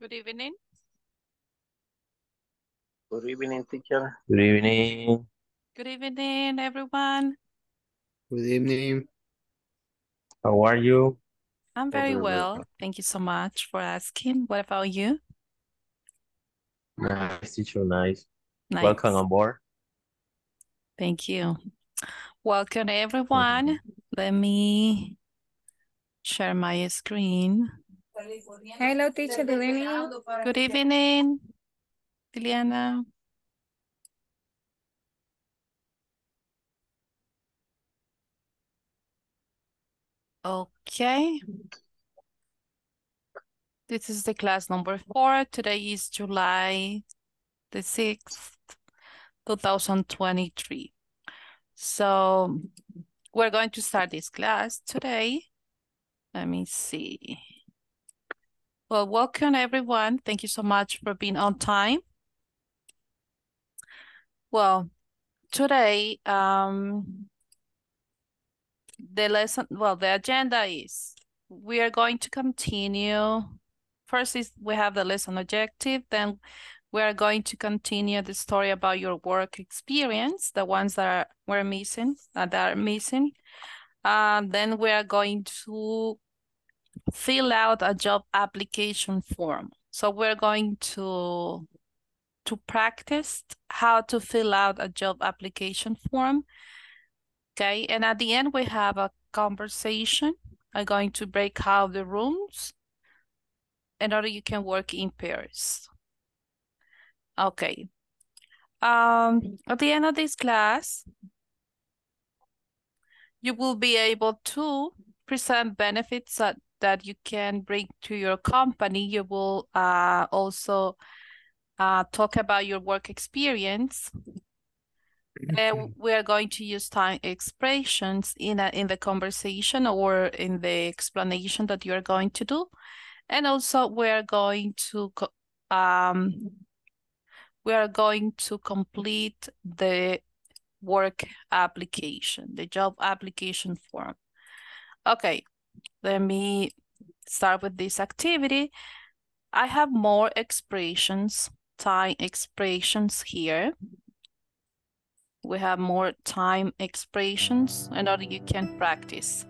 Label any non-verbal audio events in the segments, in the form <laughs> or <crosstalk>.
Good evening. Good evening, teacher. Good evening. Good evening, everyone. Good evening. How are you? I'm very Very well. well. Thank you so much for asking. What about you? Nice, teacher. Nice. Nice. Welcome on board. Thank you. Welcome, everyone. Mm-hmm. Let me share my screen. Hello, teacher. Good evening. Good evening, Liliana. Okay. This is the class number four. Today is July the 6th, 2023. So we're going to start this class today. Let me see. Well, welcome everyone. Thank you so much for being on time. Well, today, um, the lesson, well, the agenda is we are going to continue. First is we have the lesson objective, then we are going to continue the story about your work experience, the ones that are, were missing, uh, that are missing. And then we are going to fill out a job application form. So we're going to to practice how to fill out a job application form. Okay, and at the end we have a conversation. I'm going to break out the rooms in order you can work in pairs. Okay. Um, at the end of this class, you will be able to present benefits that, that you can bring to your company. You will uh, also uh, talk about your work experience. And we are going to use time expressions in a, in the conversation or in the explanation that you are going to do. And also we are going to um we are going to complete the work application, the job application form. Okay, let me start with this activity. I have more expressions, time expressions here. We have more time expressions in order you can practice.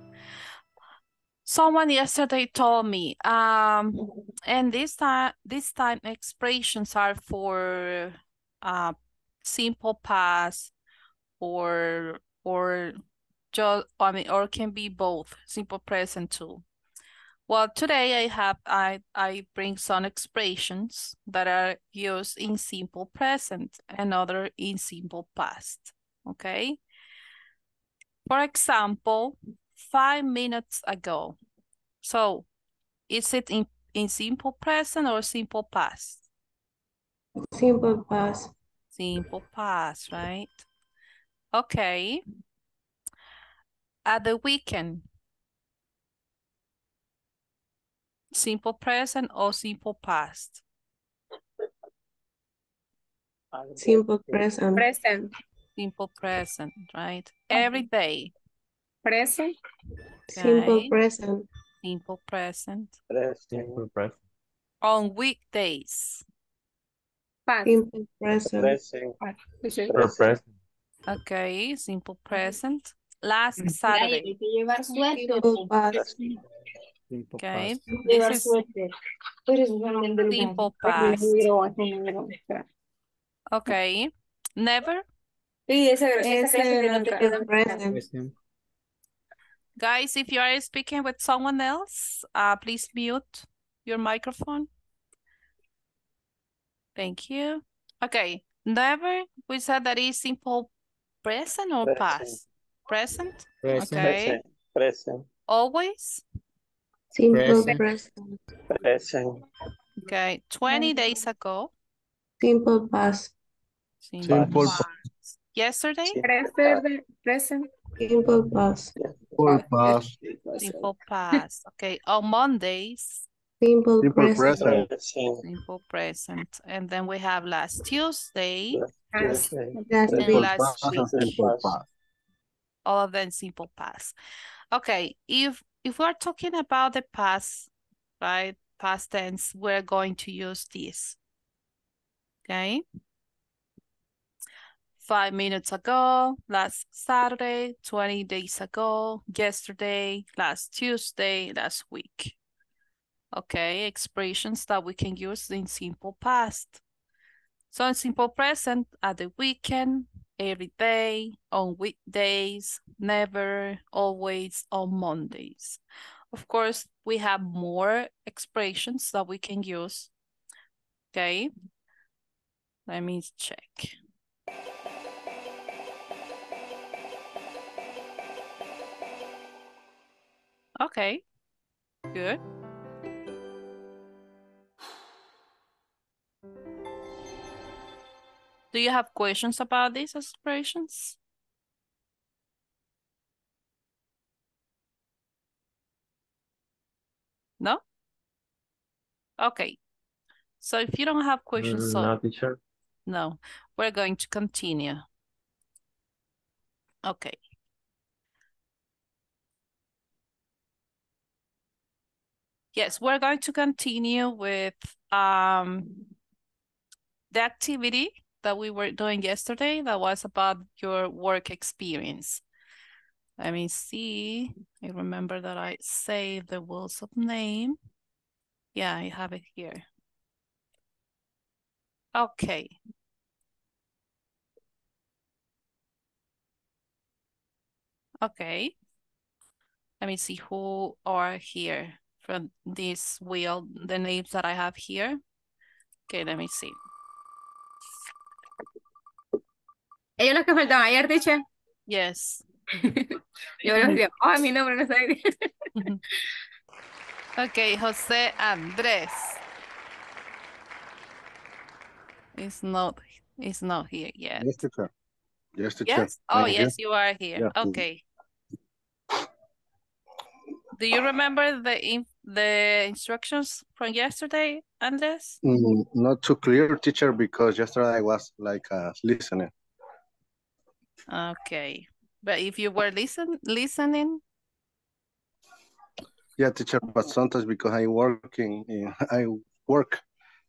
Someone yesterday told me, um, and this time, this time expressions are for uh, simple past or or just I mean, or can be both simple present too. Well, today I have I I bring some expressions that are used in simple present and other in simple past. Okay. For example, five minutes ago. So is it in, in simple present or simple past? Simple past. Simple past, right? Okay. At the weekend. Simple present or simple past? Simple present. Present. Simple present, right? Uh-huh. Every day. Present. Simple present. Simple present. Present. Simple present. On weekdays. Past. Simple present. Present. Simple present. Okay, simple present. Last Saturday. hay que llevar suéter. Simple past. Simple Okay. Llevar This is suéter. Pero es un del simple baño. past. Número, ese número, espera. Okay. Never. Sí, esa, esa Es clase que no el te el quedó. present. Present. Guys, if you are speaking with someone else, uh, please mute your microphone. Thank you. Okay. Never. We said that is simple present or Present. past? Present. Present. Okay. Present. Present. Always. Simple Present. present. Present. Okay. 20 days ago. Simple past. Simple past. Yesterday. Present. Present. Simple past. Simple past. Simple past. Okay. On Mondays. Simple Simple present. present. Present. Simple present. And then we have last Tuesday. Past. Present. Last And week. last past and week. All of them simple past. Okay, if if we're talking about the past, right? past tense, we're going to use this. Okay. Five minutes ago, last Saturday, 20 days ago, yesterday, last Tuesday, last week. Okay, expressions that we can use in simple past. So in simple present, at the weekend, every day, on weekdays, never, always, on Mondays. Of course, we have more expressions that we can use. Okay. Let me check. Okay, good. Do you have questions about these aspirations? No? Okay. So if you don't have questions, so Mm, No, teacher. no, we're going to continue. Okay. Yes, we're going to continue with um the activity that we were doing yesterday that was about your work experience. Let me see. I remember that I saved the rules of name. Yeah, I have it here. Okay. Okay. Let me see who are here from this wheel, the names that I have here. Okay, let me see. Ellos los que faltaban ayer, teacher. Yes. <laughs> Yo los digo, oh, mi nombre no está ahí. Okay, Jose Andres. It's not it's not here yet. Yes, teacher. Yes, teacher. Yes? Oh, I'm here. yes, you are here. Yeah, please. Okay. Do you remember the in the instructions from yesterday, Andres? Mm, not too clear, teacher, because yesterday I was like uh, listening. Okay. But if you were listen listening, Yeah, teacher, but sometimes because I working, <laughs> I work,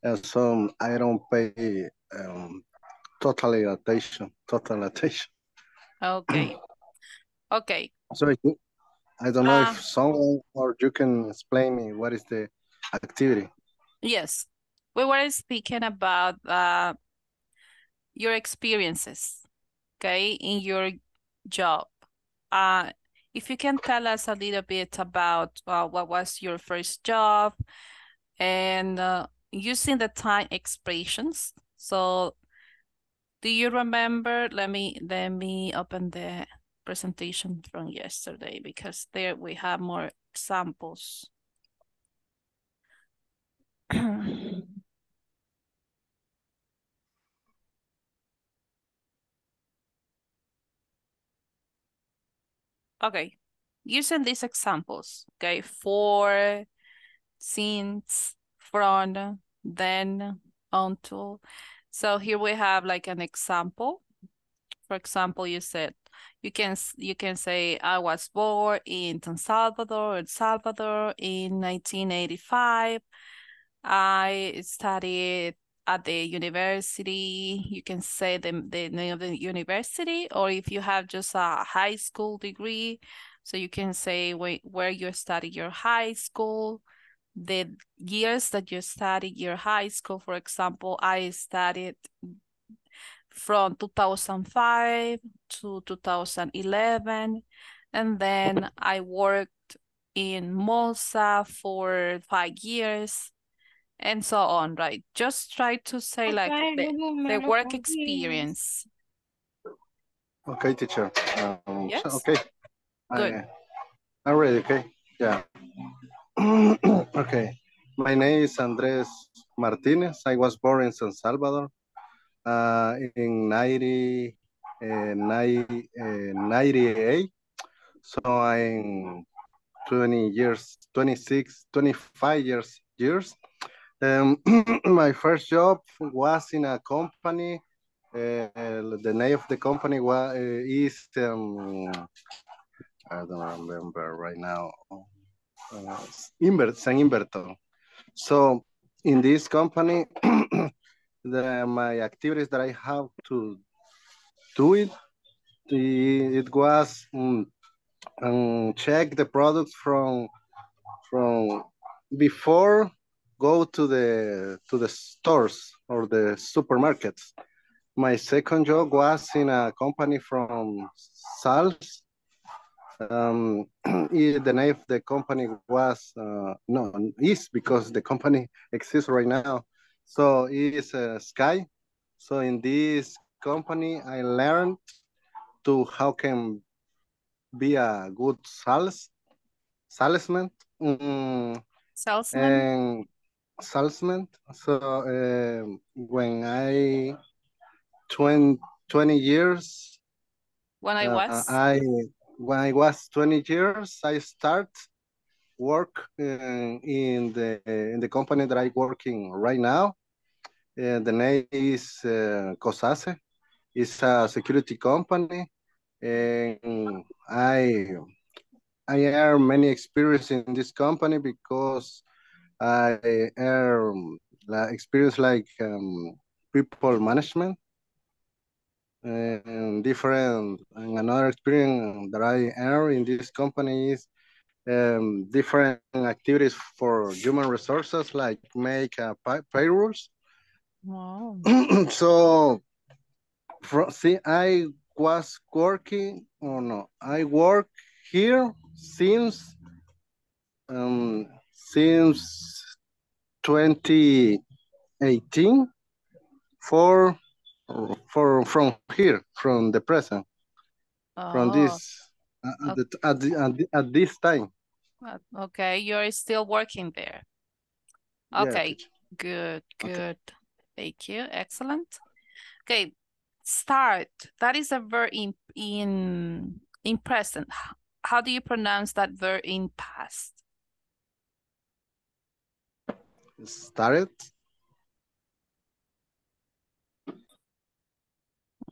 and so I don't pay um, totally attention, total attention. okay. <clears throat> Okay. So I, don't know Ah. if someone or you can explain me what is the activity. Yes. We were speaking about uh your experiences, okay, in your job. Uh if you can tell us a little bit about uh, what was your first job and uh, using the time expressions. So do you remember? Let me let me open the presentation from yesterday because there we have more examples. <clears throat> Okay, using these examples, okay, for, since, from, then, until. So here we have like an example. For example, you said, you can you can say I was born in San Salvador, El Salvador in 1985. I studied at the university. You can say the, the name of the university, or if you have just a high school degree, so you can say where, where you studied your high school, the years that you studied your high school. For example, I studied from 2005 to 2011, and then I worked in Mosa for five years and so on, right? Just try to say like the, the work experience. Okay, teacher. Um, Yes? so, okay. Good. I, I'm ready, okay? Yeah. <clears throat> okay. My name is Andres Martinez. I was born in San Salvador uh, in 90, uh, 90, uh, 98. So I'm 20 years, 26, 25 years, years. Um, <clears throat> my first job was in a company. Uh, the name of the company was, uh, is, um, I don't remember right now. Uh, Inver, San Inverto. So in this company, <clears throat> the, my activities that I have to do it, it was um, um, check the products from from before go to the to the stores or the supermarkets. My second job was in a company from Sals. Um, <clears throat> the name of the company was uh, no is because the company <laughs> exists right now. So it is uh, Sky. So in this company, I learned to how can be a good sales salesman. Mm, Salesman? and salesman. So um when I 20, 20 years, when I uh, was? I when I was 20 years, I start work in, in the in the company that I working right now. Uh, the name is uh, Cosase. It's a security company, and I I have many experience in this company because I like experience like um, people management and different and another experience that I earn in this company is um, different activities for human resources like make uh, pay payrolls. Wow. <clears throat> so from, see I was working or no I work here since um, since 2018 for for from here from the present from Oh, this uh, at, at, the, at, the, at this time okay, you're still working there. Okay, teacher. good, Okay. good. Thank you. Excellent. Okay, start. That is a verb in in in present. How do you pronounce that verb in past? Started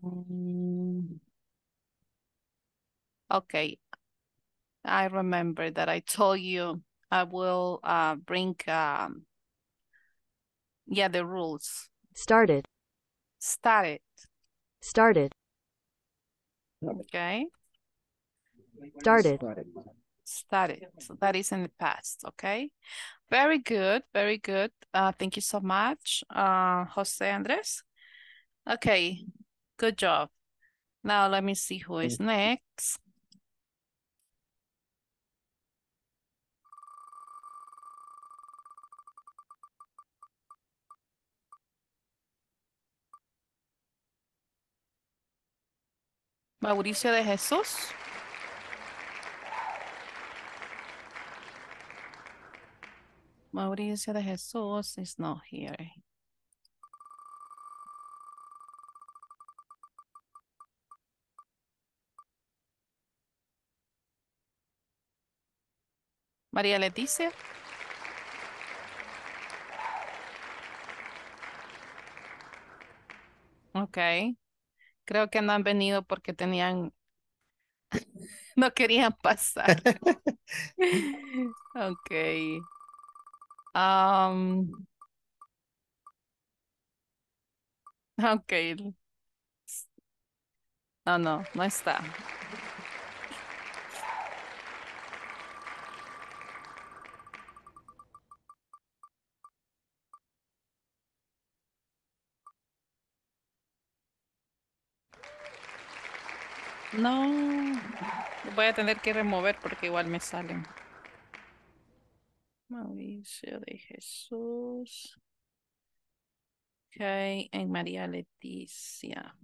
Mm. Okay, I remember that I told you I will uh bring um yeah the rules. started, Started, started, okay? started, Started. So that is in the past, okay? Very good, very good. Uh, thank you so much, uh, Jose Andres. Okay, good job. Now let me see who is next. Mauricio de Jesús. Mauricio de Jesús is not here. María Leticia. Ok. Creo que no han venido porque tenían, <laughs> no querían pasar. <laughs> <laughs> Ok. Ok. No, no, no está. No, voy a tener que remover porque igual me salen. Mauricio de Jesús. Ok, en María Leticia.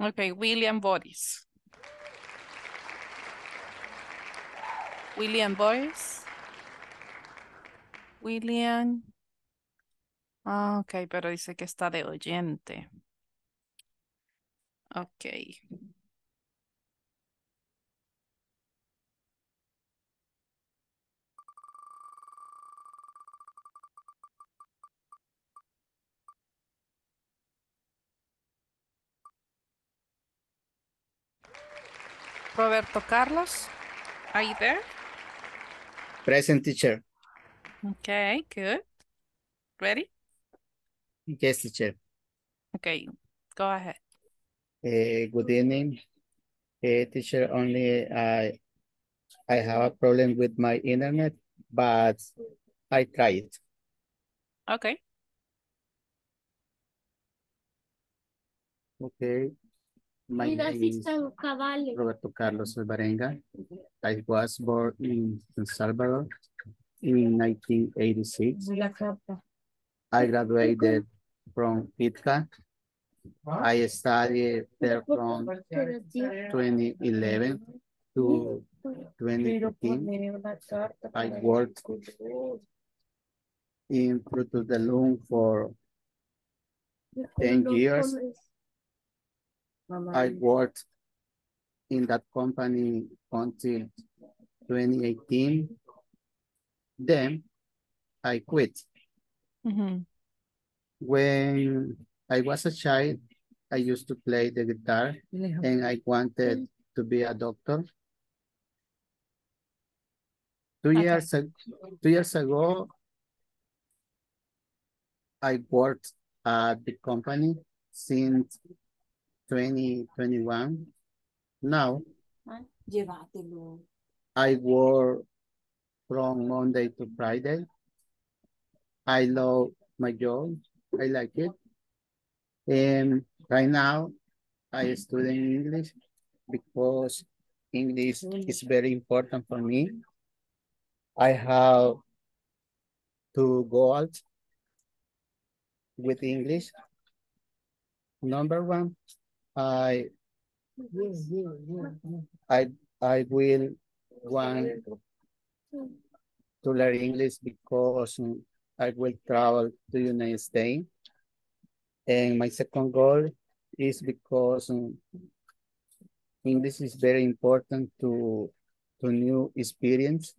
Ok, William Boris. William Boris. William. Ah, ok, pero dice que está de oyente. Ok. Roberto Carlos, are you there? Present teacher. Okay, good. Ready? Yes, teacher. Okay, go ahead. Uh, good evening. Uh, teacher, only I I have a problem with my internet, but I try it. Okay, Okay. My name is Roberto Carlos Alvarenga. I was born in El Salvador in 1986. I graduated from ITCA. I studied there from 2011 to 2015. I worked in Frutos del Loom for 10 years. I worked in that company until 2018. Then I quit. Mhm. When I was a child, I used to play the guitar and I wanted mm. to be a doctor. Two Okay. years, ag- two years ago, I worked at the company since 2021. Now, ah, I work from Monday to Friday. I love my job. I like it. And right now, I study English because English is very important for me. I have to go out with English. Number one, I I I will want to learn English because I will travel to United States. And my second goal is because mm, English is very important to to new experience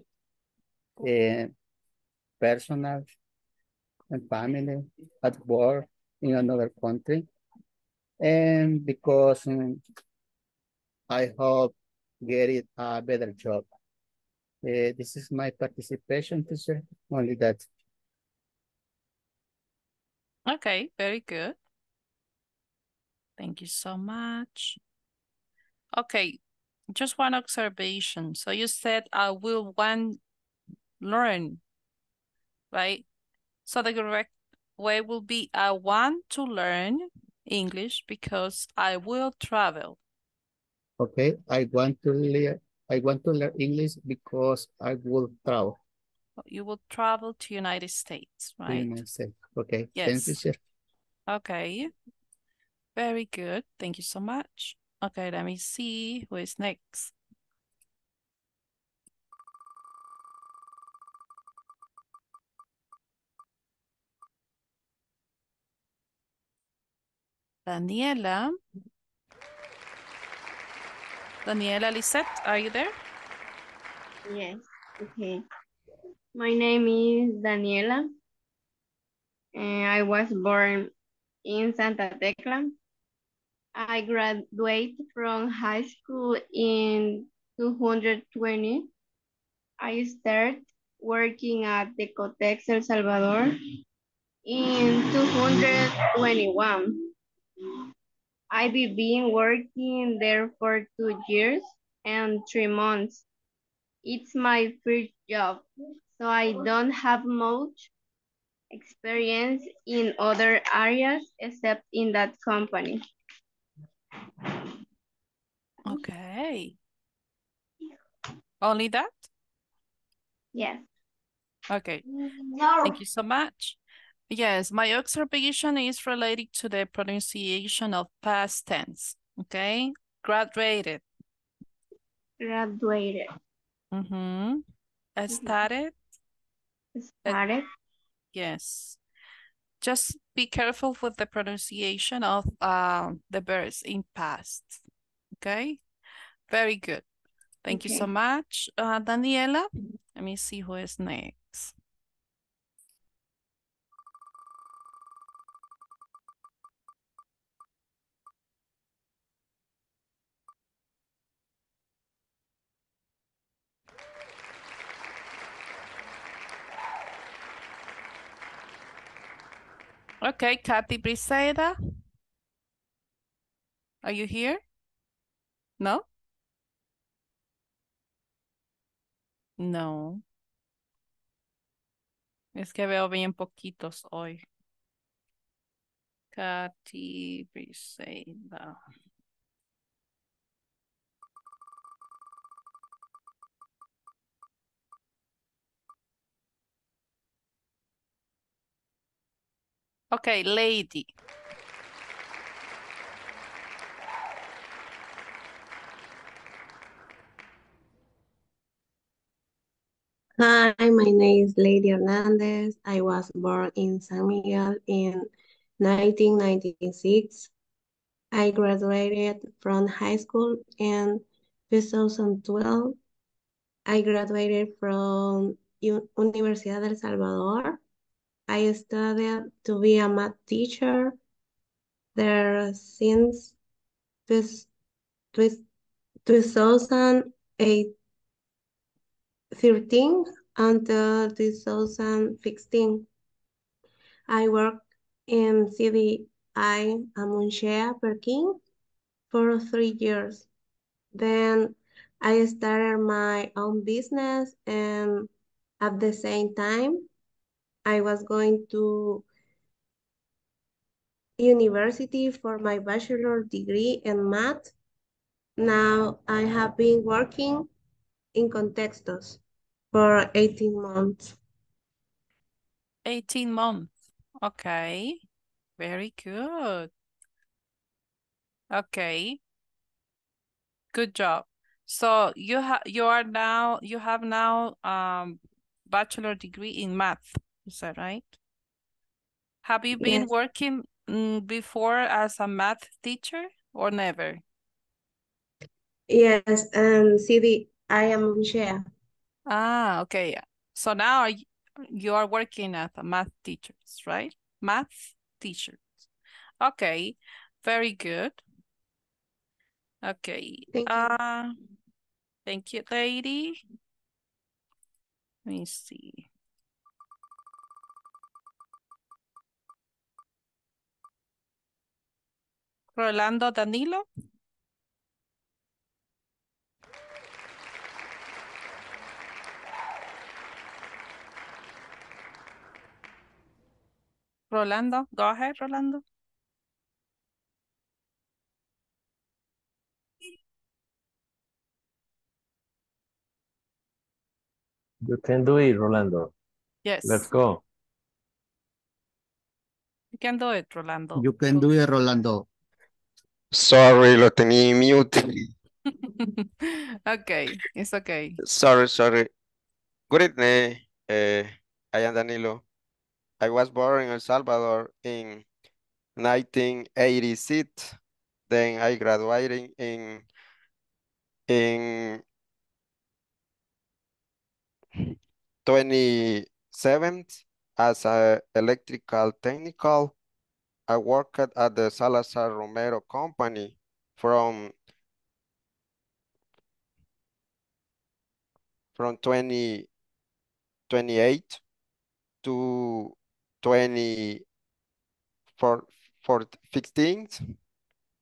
and personal and family at work in another country. And because mm, I hope get it a better job. Uh, this is my participation, teacher. Only that. Okay, very good. Thank you so much. Okay, just one observation. So you said I will want learn, right? So the correct way will be I want to learn English because I will travel. Okay, I want to learn. I want to learn English because I will travel. You will travel to United States, right? United States. Okay, thank Yes. you, teacher. Okay. Very good. Thank you so much. Okay, let me see who is next. Daniela. Daniela Lisette, are you there? Yes, okay. My name is Daniela. And I was born in Santa Tecla. I graduated from high school in 220. I started working at the Cotex El Salvador in 221. I've been working there for two years and three months. It's my first job, so I don't have much experience in other areas except in that company. Okay. Only that? Yes. Okay. No. Thank you so much. Yes, my observation is related to the pronunciation of past tense. Okay, graduated. Graduated. Mm-hmm. Started. Started. Yes. Just be careful with the pronunciation of uh, the verbs in past. Okay. Very good. Thank you so much, uh, Daniela. Let me see who is next. Okay, Kathy Briseida. Are you here? No? No. Es que veo bien poquitos hoy. Katy Briseida. Okay, lady. Hi, my name is Lady Hernandez. I was born in San Miguel in 1996. I graduated from high school in 2012. I graduated from Universidad del Salvador. I studied to be a math teacher there since this, this 2008 13 until 2016. I worked in CDI Amunchea, Peking for three years. Then I started my own business and at the same time, I was going to university for my bachelor degree in math. Now I have been working in Contextos for 18 months. 18 months. Okay. Very good. Okay. Good job. So you have you are now you have now um bachelor degree in math. Is that right? Have you been Yes. working mm, before as a math teacher or never? Yes, and CD, I am share. Ah, okay. So now you are working as a math teacher, right? Math teachers. Okay, very good. Okay. Thank you. Uh, thank you, lady. Let me see. Rolando Danilo. Rolando, go ahead, Rolando. You can do it, Rolando. Yes, Let's go. you can do it, Rolando. You can do it, Rolando. Sorry, lo tenía en mute. <laughs> Okay, it's okay. Sorry, sorry. Good evening. eh, I am Danilo. I was born in El Salvador in 1986. Then I graduated in in 27 as a electrical technical. I worked at the Salazar Romero company from from 20 28 to 20 for, for 15.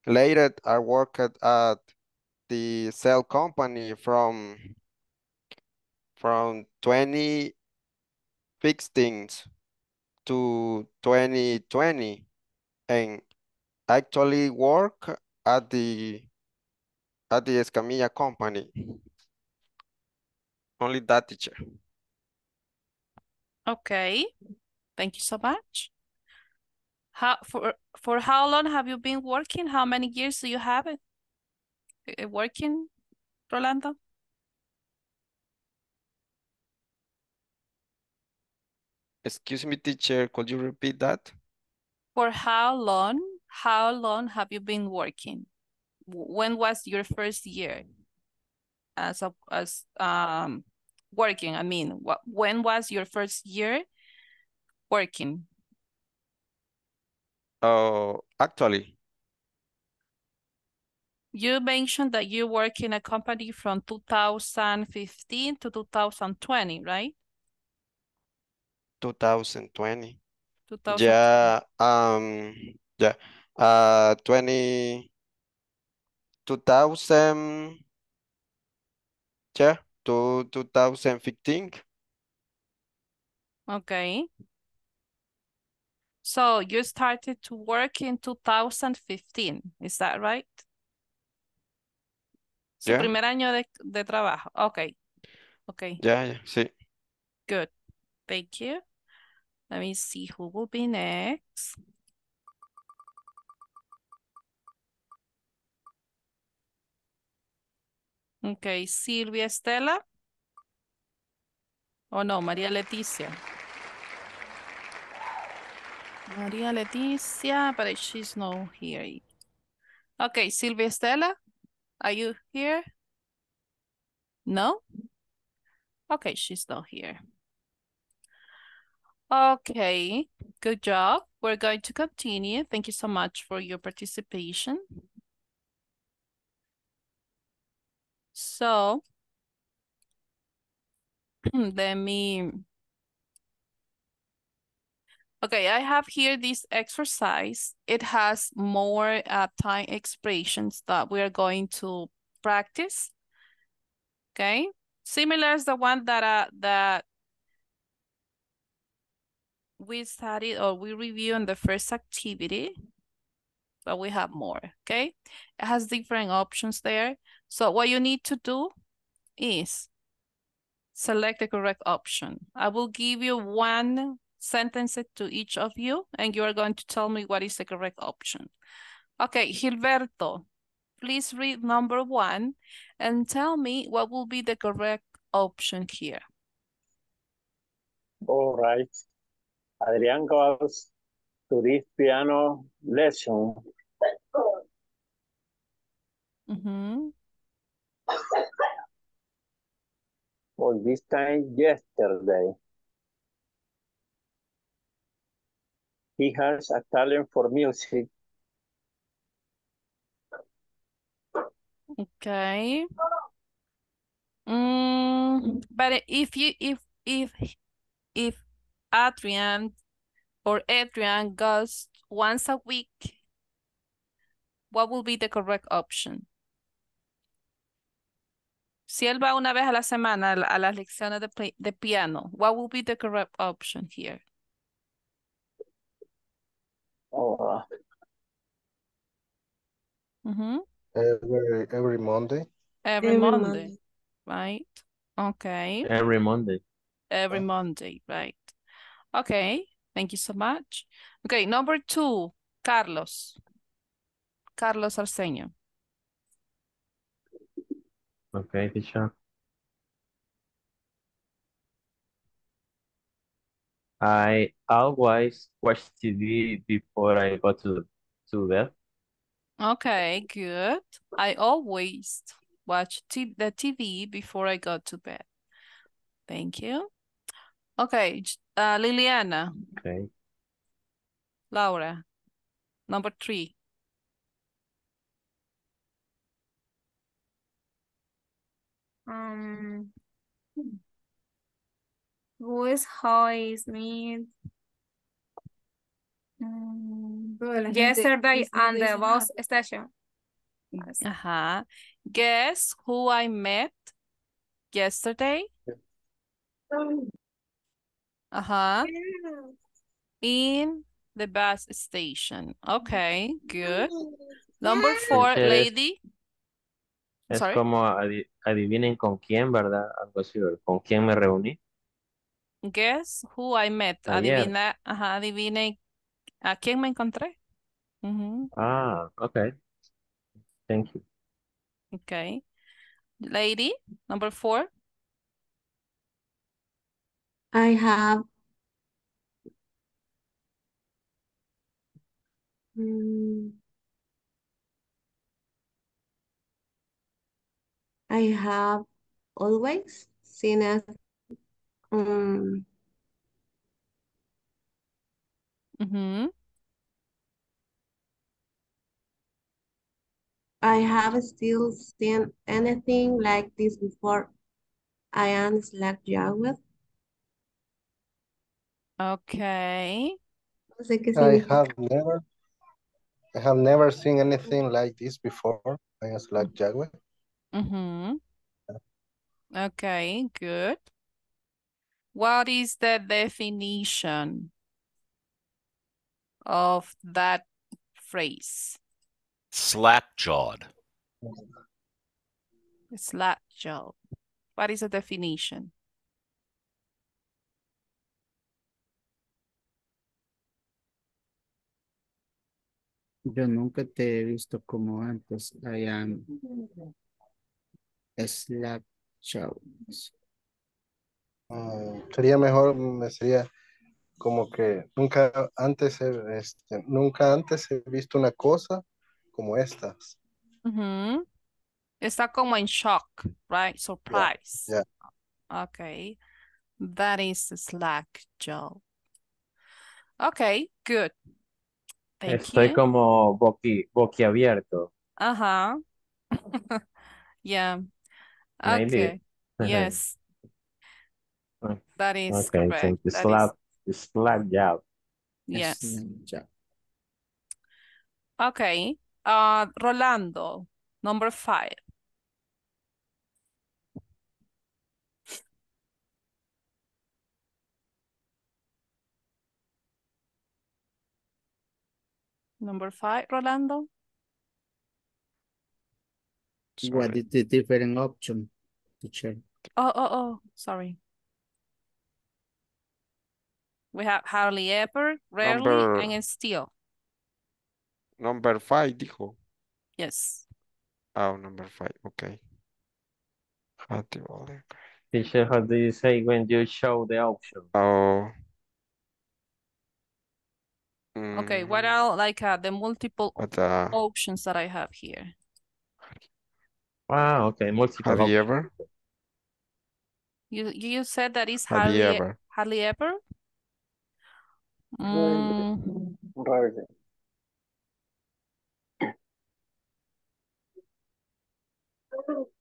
Later, I worked at the cell company from from 2016 to 2020 and actually work at the at the Escamilla company. Only that teacher. Okay, thank you so much. How for for how long have you been working? How many years do you have it uh, working, Rolando? Excuse me, teacher, could you repeat that? For how long? How long have you been working? When was your first year as a as um working? I mean, what when was your first year working? Oh, actually, You mentioned that you work in a company from 2015 to 2020, right? 2020. 2000. Yeah, um, yeah, uh, 20, 2000, yeah, to 2015. Okay. So you started to work in 2015, is that right? Su Yeah. primer año de, de trabajo. Okay. Okay, Yeah, yeah, sí. good. Thank you. Let me see who will be next. Okay, Silvia Estela. Oh no, María Leticia. María Leticia, but she's not here. Okay, Silvia Estela, are you here? No? Okay, she's not here. Okay, good job. We're going to continue. Thank you so much for your participation. So, <clears throat> let me. Okay, I have here this exercise. It has more uh, time expressions that we are going to practice. Okay, similar as the one that uh, that we studied or we reviewed on the first activity, but we have more, okay? It has different options there. So what you need to do is select the correct option. I will give you one sentence to each of you, and you are going to tell me what is the correct option. Okay, Gilberto, please read number one and tell me what will be the correct option here. All right. Adrian goes to this piano lesson Mhm. for this time yesterday. He has a talent for music. Okay. Mm, but if you if if if Adrian or Adrian goes once a week, what will be the correct option? Si él va una vez a la semana a, la- a las lecciones de, pi- de piano, what will be the correct option here? Oh. Every, every Monday. Every, Every Monday, Monday. right? Okay. Every Monday. Every Monday, right? Okay, thank you so much. Okay, number two, Carlos. Carlos Arsenio. Okay, teacher. I always watch TV before I go to to bed. Okay, good. I always watch t the TV before I go to bed. Thank you. Okay, uh, Liliana, Okay. Laura, number three. Um, who is Joyce means Toda la gente- yesterday esta gente and the dice, bus "Ah, station. Yes. Uh-huh. Guess who I met yesterday? Uh-huh. In the bus station. Okay, good. Number four, lady. Es Sorry. como adi- adivinen con quién, ¿verdad? Algo así. ¿Con quién me reuní? Guess who I met. Ayer. Adivina, ajá, adivine a quién me encontré. Ah, okay. Thank you. Okay. Lady, number four. I have mm, I have always seen as um, Ujú, I have still seen anything like this before. I am Slack Yahweh. Okay. No sé qué I have never, I have never seen anything like this before. I was like Jaguar. Mm-hmm. Okay, good. What is the definition of that phrase? Slack-jawed. Slack jaw. What is the definition? Yo nunca te he visto como antes. I am slack jawed. Mm, sería mejor, me sería como que nunca antes, he, este, nunca antes he visto una cosa como estas. Está como en shock, right? Surprise. yeah. Okay. That is slack jaw. Okay, good. Thank Estoy you. como boqui, boquiabierto. Ajá. <laughs> Yeah. Maybe. Okay. <laughs> Yes. Oh, That is Okay, correct. so the That is- slap, the slap job. Yes. Jawed. Okay. Uh, Rolando, number five. Number five, Rolando. What is the different option, teacher? Oh, oh, oh, sorry. We have hardly ever, rarely, Number- and still. Number five, dijo. Yes. Oh, number five, okay. How to order. Teacher, how do you say when you show the option? Oh. Okay, what mm, are like uh, the multiple What, uh, options that I have here? Wow, okay, multiple have you options. ever? You you said that is Have hardly you ever? hardly ever? Mm, Rarely. <clears throat>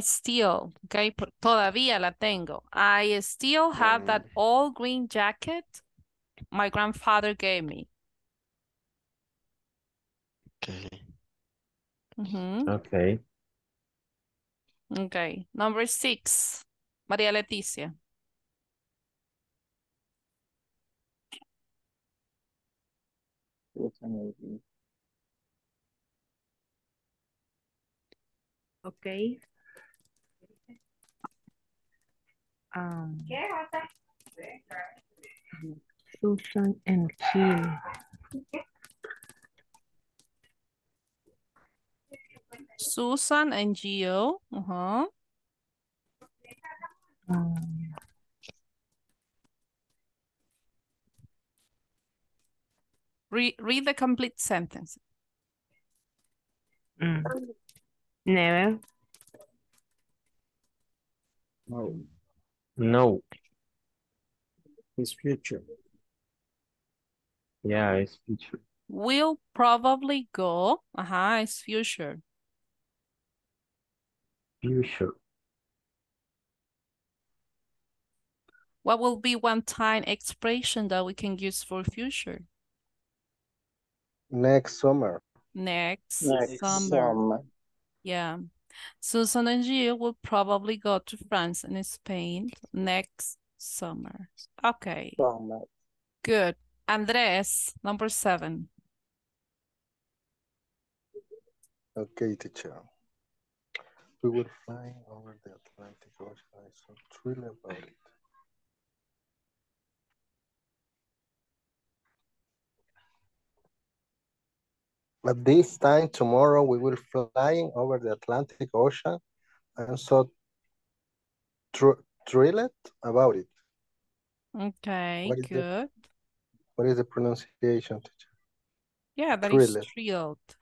still, okay, por- todavía la tengo. I still have that Mm. all green jacket my grandfather gave me. Okay. Mhm. Okay. Okay, number six, María Leticia. Okay. Um, Susan and Jill. Susan and Gio. Uh-huh. Um, Read read the complete sentence. mm. Never. No, No. it's future. Yeah, it's future. We'll probably go. Uh-huh, it's future. Future. What will be one time expression that we can use for future? Next summer. Next, Next summer. summer. Yeah. Susan and Gio will probably go to France and Spain next summer. Okay, Summer. good. Andres, number seven. Okay, teacher. We were flying over the Atlantic Ocean. I so thrilled about it. At this time tomorrow, we will flying over the Atlantic Ocean. and so thr- thrilled about it. Okay, What is the- good. What is the pronunciation, teacher? Yeah, that is Thrilled. thrilled.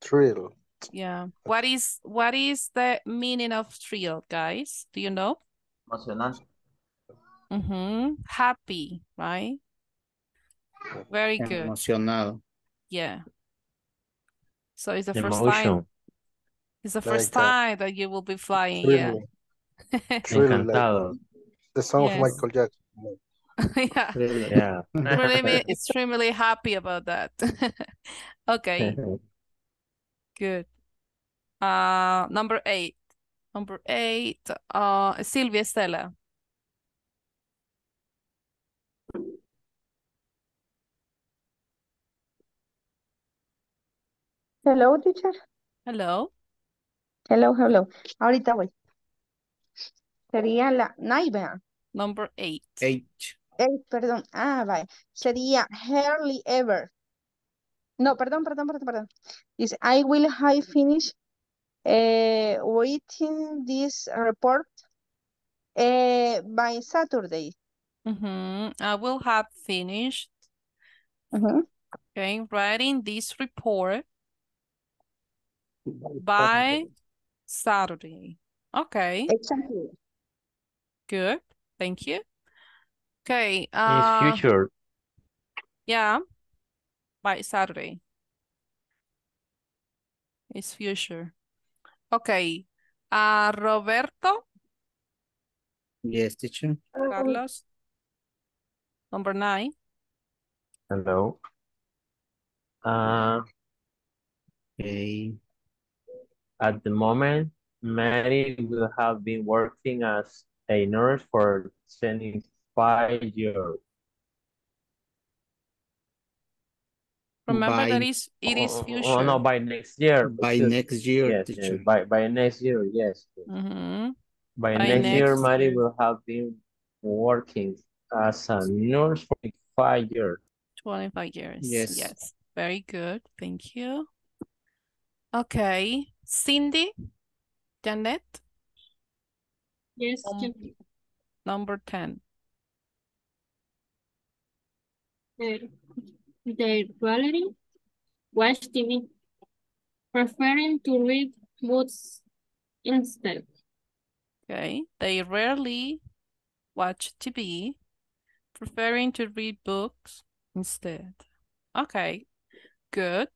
Thrill. Yeah. What is what is the meaning of thrilled, guys? Do you know? Emocionante. Mm-hmm. Happy, right? Very good. Emocionado. Yeah. So it's the first time. It's the first Like, uh, time that you will be flying. Yeah. Really <laughs> Thrill like, the song of Michael Jackson. <laughs> <laughs> yeah, Really. Yeah. really extremely happy about that. Okay, good. Uh, number eight. Number eight, uh, Silvia Estela. Hello, teacher. Hello. Hello, hello. Ahorita voy. Sería la naiva. Number eight. H. Eh, perdón. Ah, vaya. Sería hardly ever. No, perdón, perdón, perdón, perdón. Dice, I will have finished eh, waiting this report eh, by Saturday. Mhm. I will have finished, Ujú. okay, writing this report by Saturday. Okay, Exactly. good. Thank you. Okay, It's uh, future. yeah, by Saturday. It's future. Okay, uh, Roberto, Yes, teacher. Carlos, number nine. Hello. Uh, Okay. At the moment, Mary will have been working as a nurse for 25 years. Remember that By- is it is Oh, oh, future. Oh, no, by next year. By because- next year, Yes, yes, by, by next year, yes. Mm-hmm. By By next year, Mary will have been working as a nurse for five years. 25 years. Yes. Yes. Very good. Thank you. Okay. Cindy, Janet, Yes, Um, number 10. The, the reality, watch TV, preferring to read books instead. Okay. They rarely watch TV, preferring to read books instead. Okay. Good.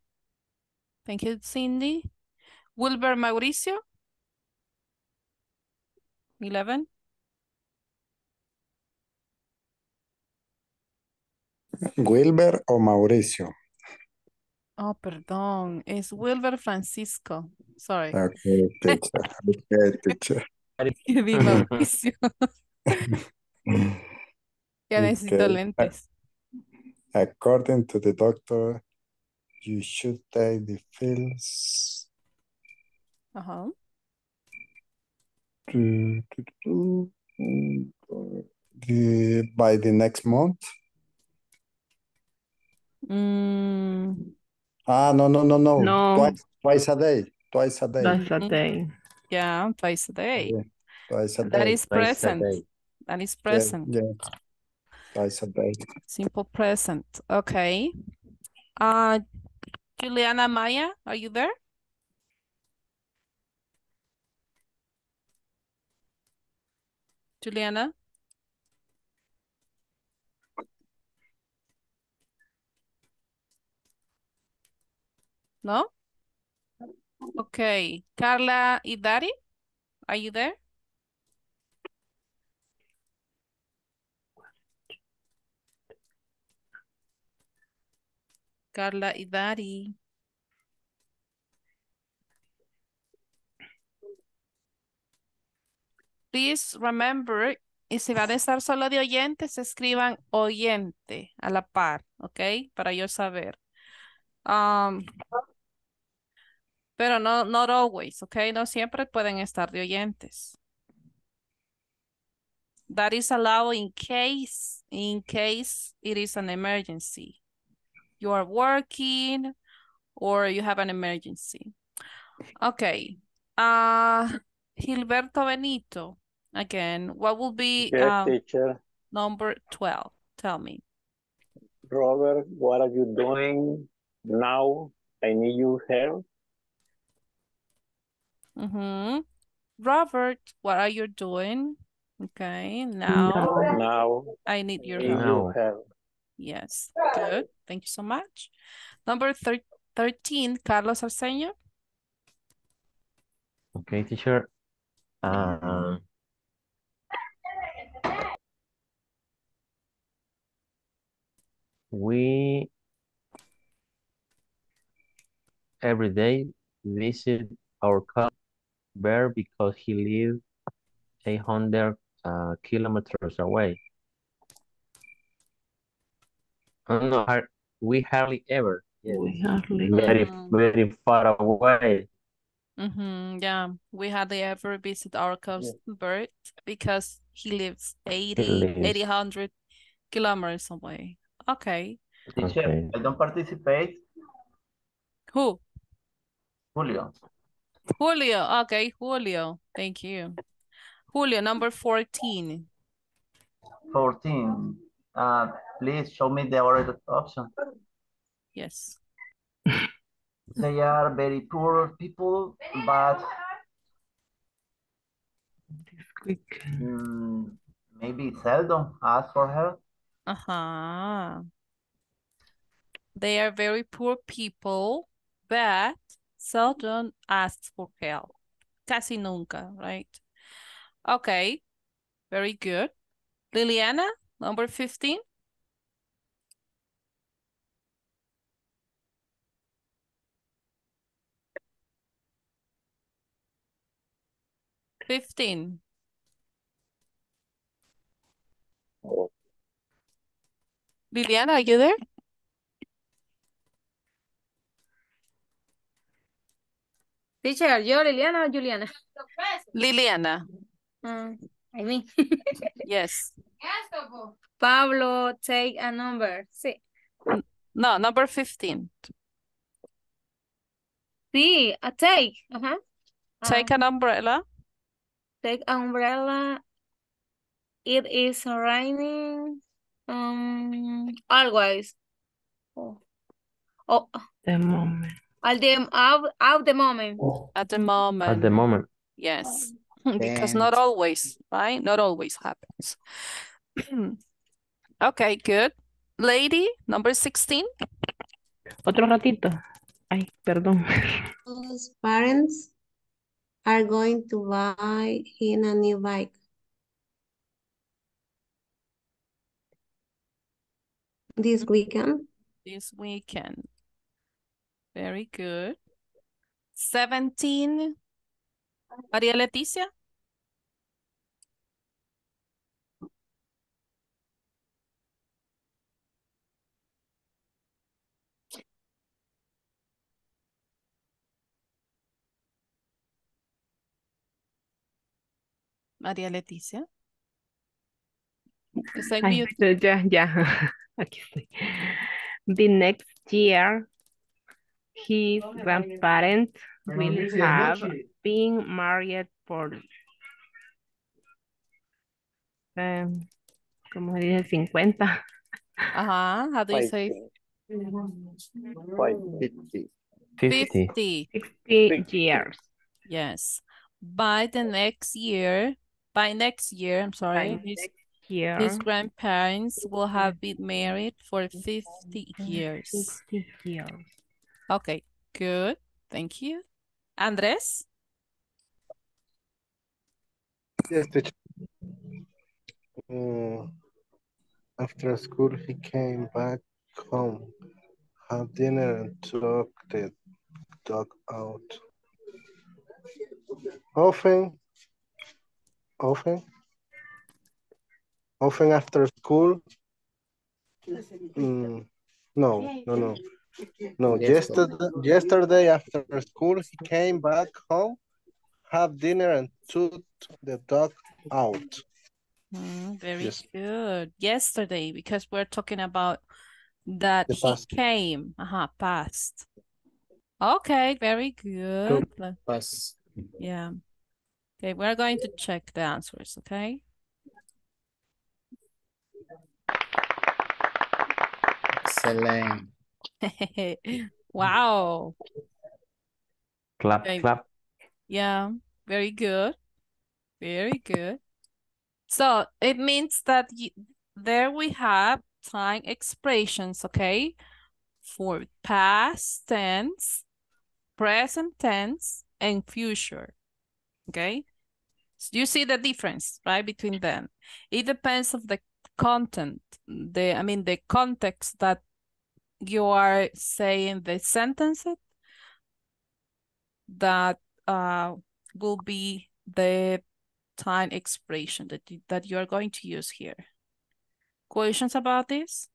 Thank you, Cindy. Wilber Mauricio, 11. Wilber o Mauricio. Oh, perdón. Es Wilber Francisco. Sorry. Okay, teacher. <laughs> Okay, teacher. Mauricio. <laughs> Ya necesito Okay. lentes. According to the doctor, you should take the pills Ajá. to, to, to, the, by the next month. Mm, Ah, no, no, no, no. No. Twice, twice a day. Twice a day. That's a day. yeah, twice a day. Yeah, Twice a day. is Twice a present. day. That is Yeah, present. yeah. Twice a day. Simple present. Okay. Uh, Juliana Maya, are you there? Juliana? No? Okay. Carla Idari, are you there? Carla Idari. Please remember, y si van a estar solo de oyentes, escriban oyente a la par, ¿ok? Para yo saber. Um, pero no, not always, ¿ok? No siempre pueden estar de oyentes. That is allowed in case, in case it is an emergency. You are working or you have an emergency. Okay. Uh, Gilberto Benito, again, what will be Yes, um, teacher. number 12? Tell me. Robert, what are you doing now? I need your help. Mm-hmm. Robert, what are you doing? Okay, now Now I need your need help. your help. Yes, good. Thank you so much. Number thir 13, Carlos Arsenio. Okay, teacher. Um, we every day visit our car bear because he lives 800 uh, kilometers away. No, we hardly ever. Yes. We hardly very, ever. very far away. Mm-hmm, yeah, we hardly ever visit our cousin Bert because he lives 80, lives- 800 kilometers away. Okay. Teacher, Okay. I don't participate. Who? Julio. Julio. Okay, Julio. Thank you. Julio, number 14. 14. Uh, please show me the other option. Yes. <laughs> They are very poor people, but mm, maybe seldom ask for help. Uh-huh. They are very poor people, but seldom ask for help. Casi nunca, right? Okay, very good. Liliana, number 15. Fifteen. Liliana, are you there? Teacher, yo, Liliana o Juliana? Liliana, Mm, I mean. <laughs> yes. Pablo, take a number. Sí. No, number 15. Sí, a take. Ajá. Take an umbrella. Take umbrella. It is raining. Um, always. Oh, oh The moment. at the out, out the moment. At the moment. At the moment. Yes, <laughs> because not always, right? Not always happens. <clears throat> Okay, good. Lady, number 16. Otro ratito. Ay, perdón. His <laughs> parents are going to buy him a new bike. This weekend. This weekend. Very good. 17. María Leticia. María Leticia. Está en Ay, mute. ya, ya. <laughs> Aquí estoy. The next year, his grandparents will have been married for, um, ¿cómo se dice? 50. Ajá, how do you say? 50. 50. 50. 60 years. Yes. By the next year, by next year, I'm sorry, By his, next year, his grandparents will have been married for 50 years. 50 years. Okay, good. Thank you. Andres? Yes, teacher. Mm, after school, he came back home, had dinner, and took the dog out. Often, often, often after school. Mm, no, no, no. No, yesterday, yesterday after school, he came back home, had dinner, and took the dog out. Mm, very Yes. good. Yesterday, because we're talking about that The he past. came. Aha, past. Okay, very good. Le- Pass. Yeah. Okay, we're going to check the answers, okay? Excellent. <laughs> Wow. Clap, Okay. clap. Yeah, very good. Very good. So it means that you, there we have time expressions, okay? For past tense, present tense, and future. Okay? So you see the difference, right, between them. It depends of the content, the I mean the context that you are saying the sentences that uh will be the time expression that you, that you are going to use here. Questions about this?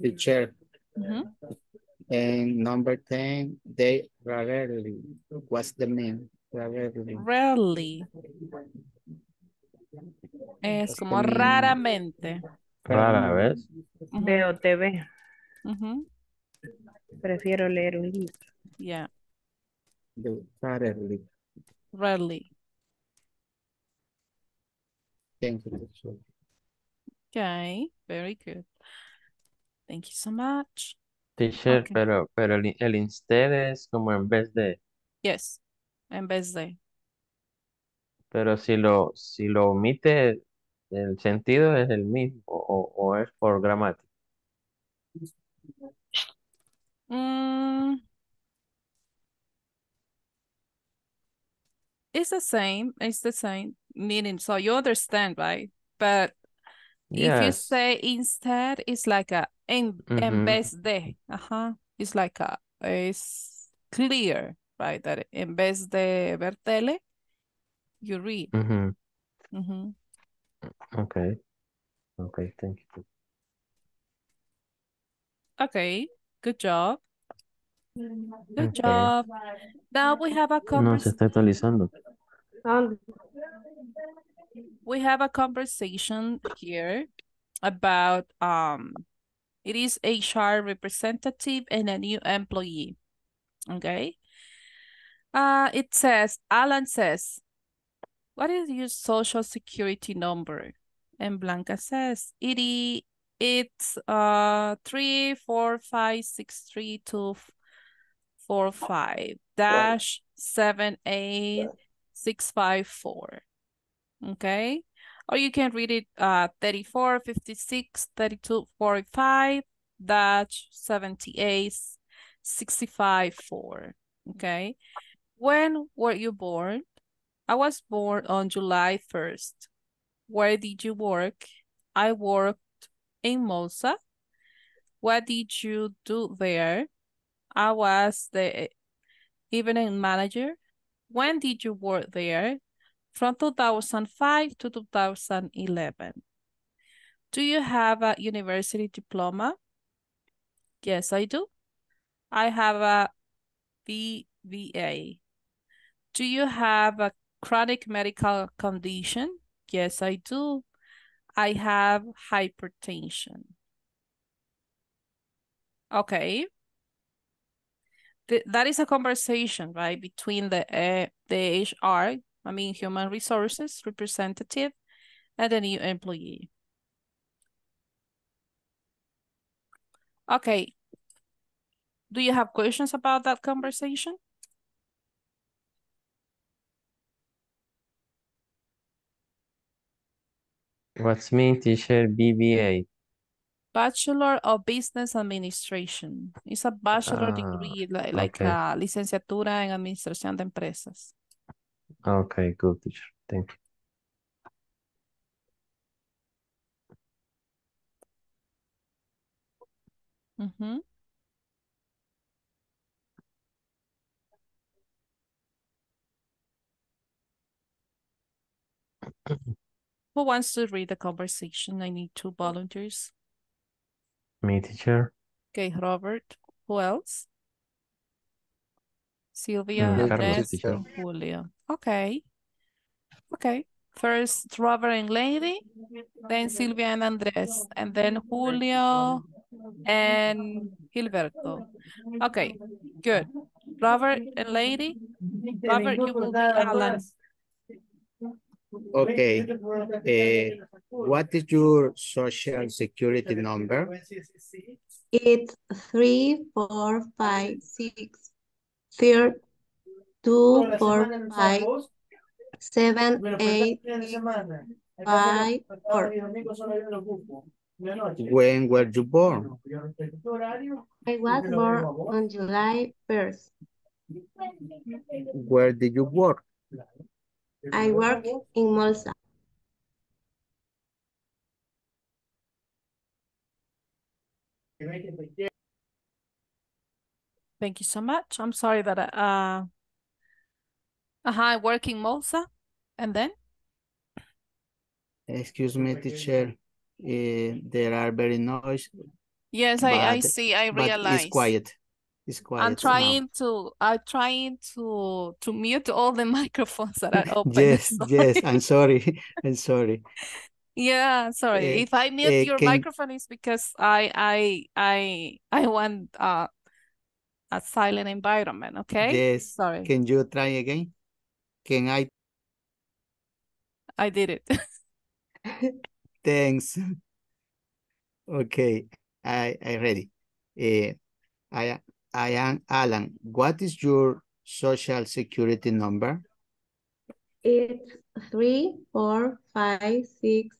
Teacher. Mhm. And number 10, they rarely. What's the mean? Rarely. Rarely. Es como raramente. Rara vez. Veo TV. ujú, Prefiero leer un libro. Yeah, rarely. rarely. Thank you. Okay, very good. Thank you so much. Teacher, Okay. pero, pero el, el instead es como en vez de, Yes, en vez de. pero si lo, si lo omite, el sentido es el mismo o, o es por gramática. Mm, it's the same. It's the same meaning. So you understand, right? But if you say instead, it's like a en, en Mhm. vez de. Uh-huh. It's like a, it's clear, right? That en vez de ver tele, you read. Ujú, Mhm. Okay. Okay, thank you. Okay, good job. Good Okay. job. Now we have a No, se conversation. está actualizando. We have a conversation here about um it is HR representative and a new employee. Okay. Uh it says Alan says, What is your social security number? And Blanca says, it is it's uh three four five six three two four five dash seven eight six five four. Okay. Or you can read it uh 34, 56, 32, 45, dash 78, 65, 4. Okay. When were you born? I was born on July 1st. Where did you work? I worked in Mosa. What did you do there? I was the evening manager. When did you work there? From 2005 to 2011. Do you have a university diploma? Yes, I do. I have a BBA. Do you have a chronic medical condition? Yes, I do. I have hypertension. Okay. Th that is a conversation, right, between the uh, the HR, I mean human resources representative, and a new employee. Okay. Do you have questions about that conversation? What's mean teacher BBA? Bachelor of Business Administration. It's a bachelor Ah, degree, like, like a licenciatura en Administración de Empresas. Okay, good teacher. Thank you. Mhm. Who wants to read the conversation? I need two volunteers. Me teacher. Okay, Robert. Who else? Sylvia, Mm, Andres, and Julio. Okay. Okay. First, Robert and Lady, then Silvia and Andres, and then Julio and Gilberto. Okay, good. Robert and Lady. Robert, you will be Alan. Okay. Eh, what is your social security number? It's three, four, five, six, third, two, four, five, seven, eight, five, four. When were you born? I was born on July first. Where did you work? I work in Molsa. Thank you so much. I'm sorry that I, uh, uh-huh, I work in Molsa. And then? Excuse me, teacher. Eh, there are very noise. Yes, I, I see, I realize. It's quiet. It's quiet. I'm now. trying to, I'm trying to, to mute all the <laughs> microphones that are open. Yes, <laughs> yes, I'm sorry. <laughs> I'm sorry. Yeah, sorry. Eh, If I mute eh, your can- microphone, it's because I, I, I, I want, uh, a silent environment, okay? Yes. Sorry, Can you try again? Can I? I did it. <laughs> Thanks. Okay, I I ready. Eh, I I am Alan. What is your social security number? It's three, four, five, six,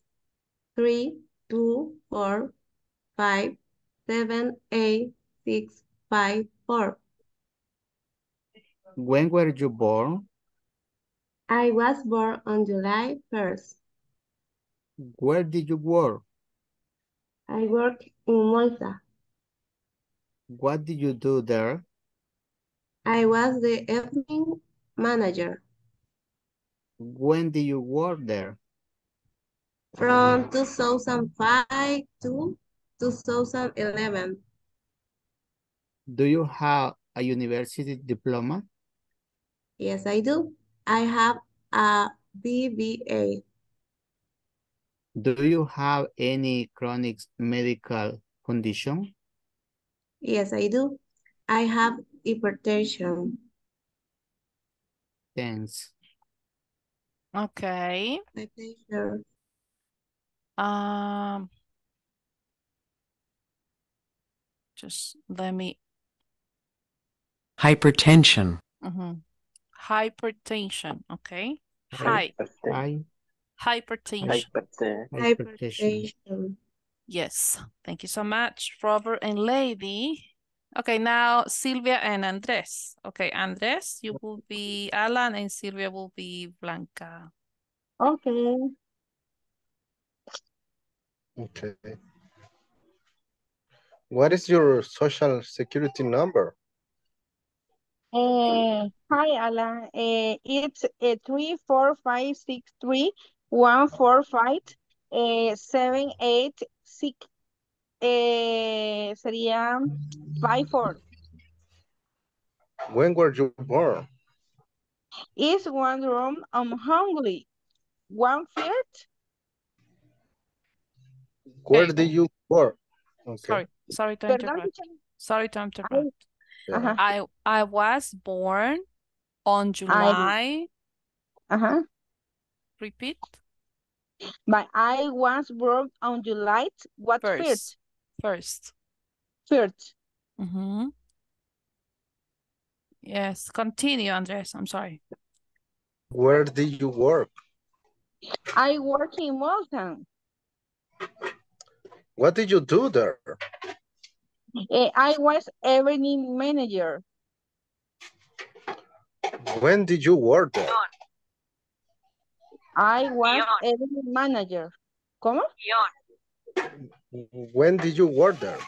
three, two, four, five, seven, eight, six, five, four. When were you born? I was born on July 1st. Where did you work? I work in Malta. What did you do there? I was the evening manager When did you work there? from 2005 to 2011. Do you have a university diploma? Yes, I do. I have a BBA. Do you have any chronic medical condition? Yes, I do. I have hypertension. Thanks. Okay. My pleasure. Um, just let me, Hypertension. mhm. Hypertension, okay? Hi, Hi. hypertension. Hypertension. Yes, thank you so much, Robert and Lady. Okay, now Sylvia and Andres. Okay, Andres, you will be Alan and Sylvia will be Blanca. Okay. Okay. What is your social security number? Uh, hi, Alan. Uh, it's uh, three four five six three one four five uh, seven eight six. Eh, sería five four. When were you born? Is one room on Hungary. One fifth. Where did you work? Okay. Sorry, sorry to interrupt. Sorry to interrupt. Ajá. I I was born on July. Uh-huh. Repeat. But I was born on July what First. first? First. First. Mm-hmm. Yes, continue, Andres. I'm sorry. Where did you work? I work in Malta. What did you do there? Eh, I was evening manager. When did you work there? I was evening manager. ¿Cómo? When did you work there?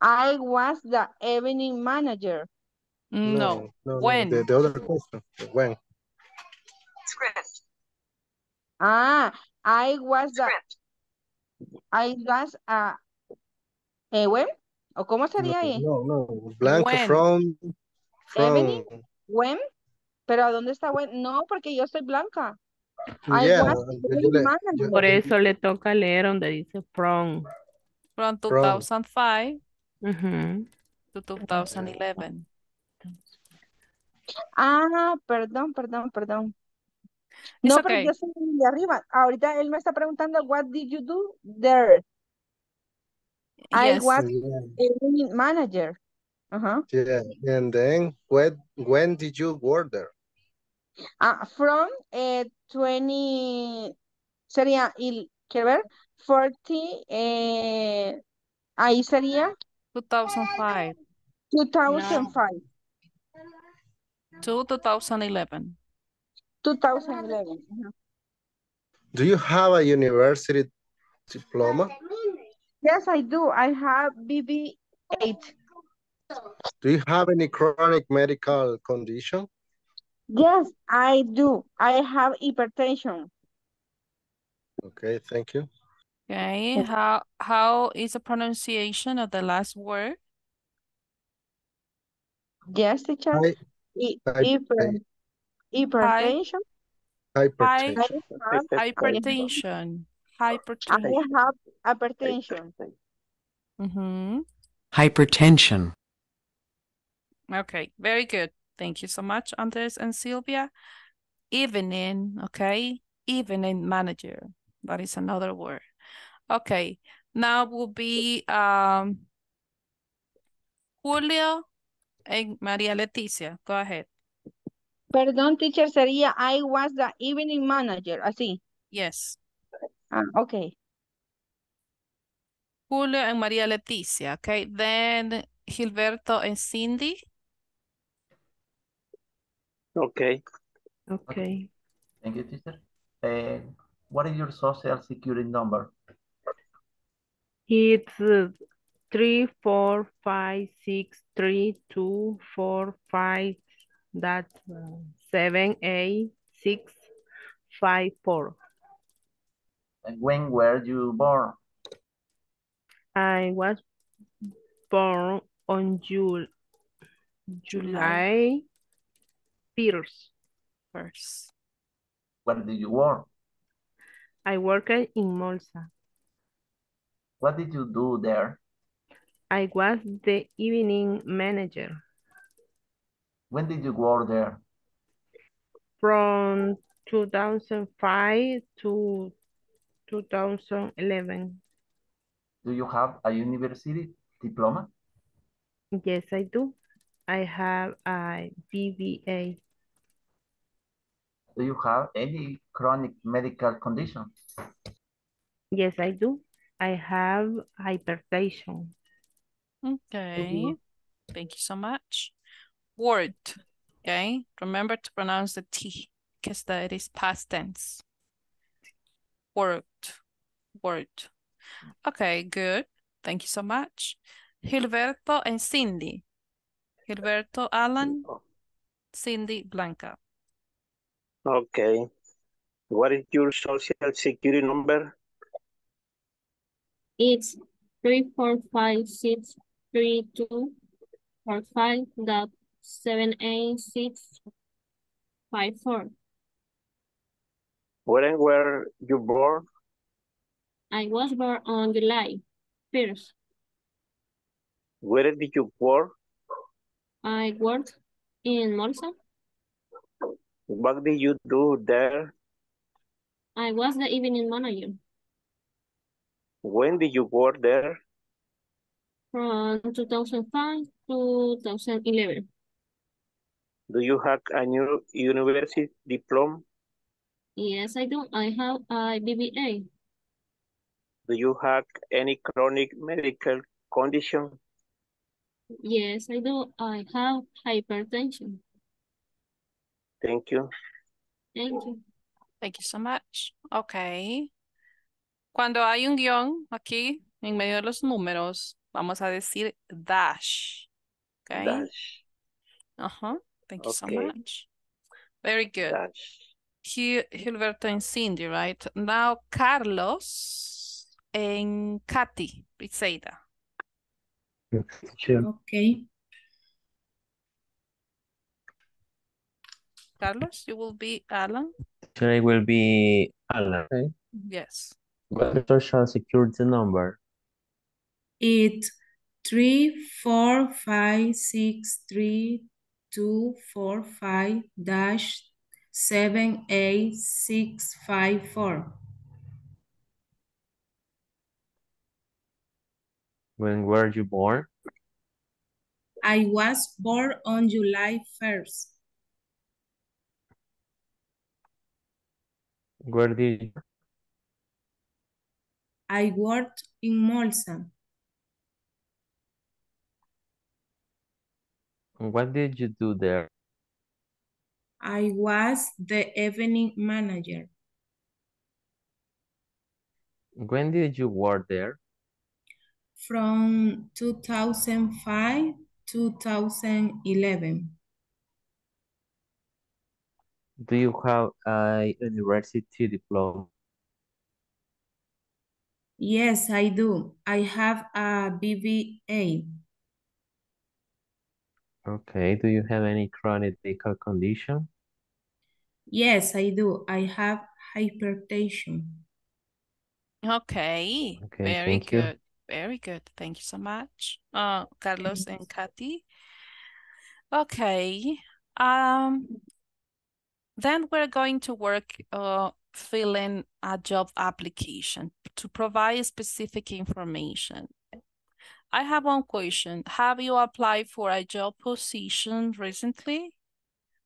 I was the evening manager. No. no, When? The, the other question. When? Ah, I was the I was a eh, when? ¿O cómo sería ahí? No, no. Blanca When? from from Evening? When? Pero ¿a dónde está when? No, porque yo soy blanca. Yeah, le-. Por eso le toca leer donde dice from. From From. 2005 Ujú. to 2011. Ah, perdón, perdón, perdón. It's No, pero okay. yo soy de arriba. Ahorita él me está preguntando, what did you do there? I Yes. was a evening manager. Ajá. yeah. And then when when did you work there? Ah, from eh, 20, sería, y, quiero ver, 40, eh, ahí sería 2005. 2005. to 2011. 2011. uh-huh. Do you have a university diploma? Yes, I do. I have BBA. Do you have any chronic medical condition? Yes, I do. I have hypertension. Okay, thank you. Okay, how how is the pronunciation of the last word? Yes, teacher. Hi- Hy- hi- hyper, hypertension. High Hypertension. hypertension. I Hypertension. have hypertension. Mm-hmm. Hypertension. Okay, very good. Thank you so much, Andres and Sylvia. Evening, okay? Evening manager. That is another word. Okay, now will be um Julio and Maria Leticia. Go ahead. Perdón, teacher, sería I was the evening manager, así. Yes. Ah, okay. Julio and Maria Leticia, okay? Then Gilberto and Cindy. Okay. Okay. Thank you, teacher. Uh, what is your social security number? It's uh, three, four, five, six, three, two, four, five. That's uh, seven, eight, six, five, four. And when were you born? I was born on Jul July first. First. Where did you work? I worked in Molsa. What did you do there? I was the evening manager When did you work there? from 2005 to 2011. Do you have a university diploma? Yes, I do. I have a BBA. Do you have any chronic medical condition? Yes, I do. I have hypertension. Okay. Thank you so much. Word. Okay. Remember to pronounce the T because that is past tense. Word. Word. Okay, good. Thank you so much. Gilberto and Cindy. Gilberto Alan, Cindy Blanca. Okay. What is your social security number? It's three, four, five, six, three, two, four, five, dot, seven, eight, six, five, four. When were you born? I was born on July first. Where did you work? I worked in Molsa. What did you do there? I was the evening manager When did you work there? from 2005 to 2011. Do you have a new university diploma? Yes, I do. I have a BBA. Do you have any chronic medical condition? Yes, I do. I have hypertension. Thank you. Thank you. Thank you so much. Okay. Cuando hay un guión aquí en medio de los números, vamos a decir dash. Okay. Dash. Uh-huh. Thank you so Okay. much. Very good. Dash. Gil- Gilberto and Cindy, right? Now Carlos and Katy Briseida. Okay. Carlos, you will be Alan? Today will be Alan. Okay. Yes. What's social security number? It three four five six three two four five dash seven eight six five four. When were you born? I was born on July first. Where did you I worked in Molsa. what did you do there? I was the evening manager. When did you work there? From 2005 2011. Do you have a university diploma? Yes, I do. I have a BBA. Okay. Do you have any chronic medical condition? Yes, I do. I have hypertension. Okay, Okay, very thank you. Very good. Thank you so much. Uh, Carlos and Kathy. Okay. Um, then we're going to work uh filling a job application to provide specific information. I have one question. Have you applied for a job position recently?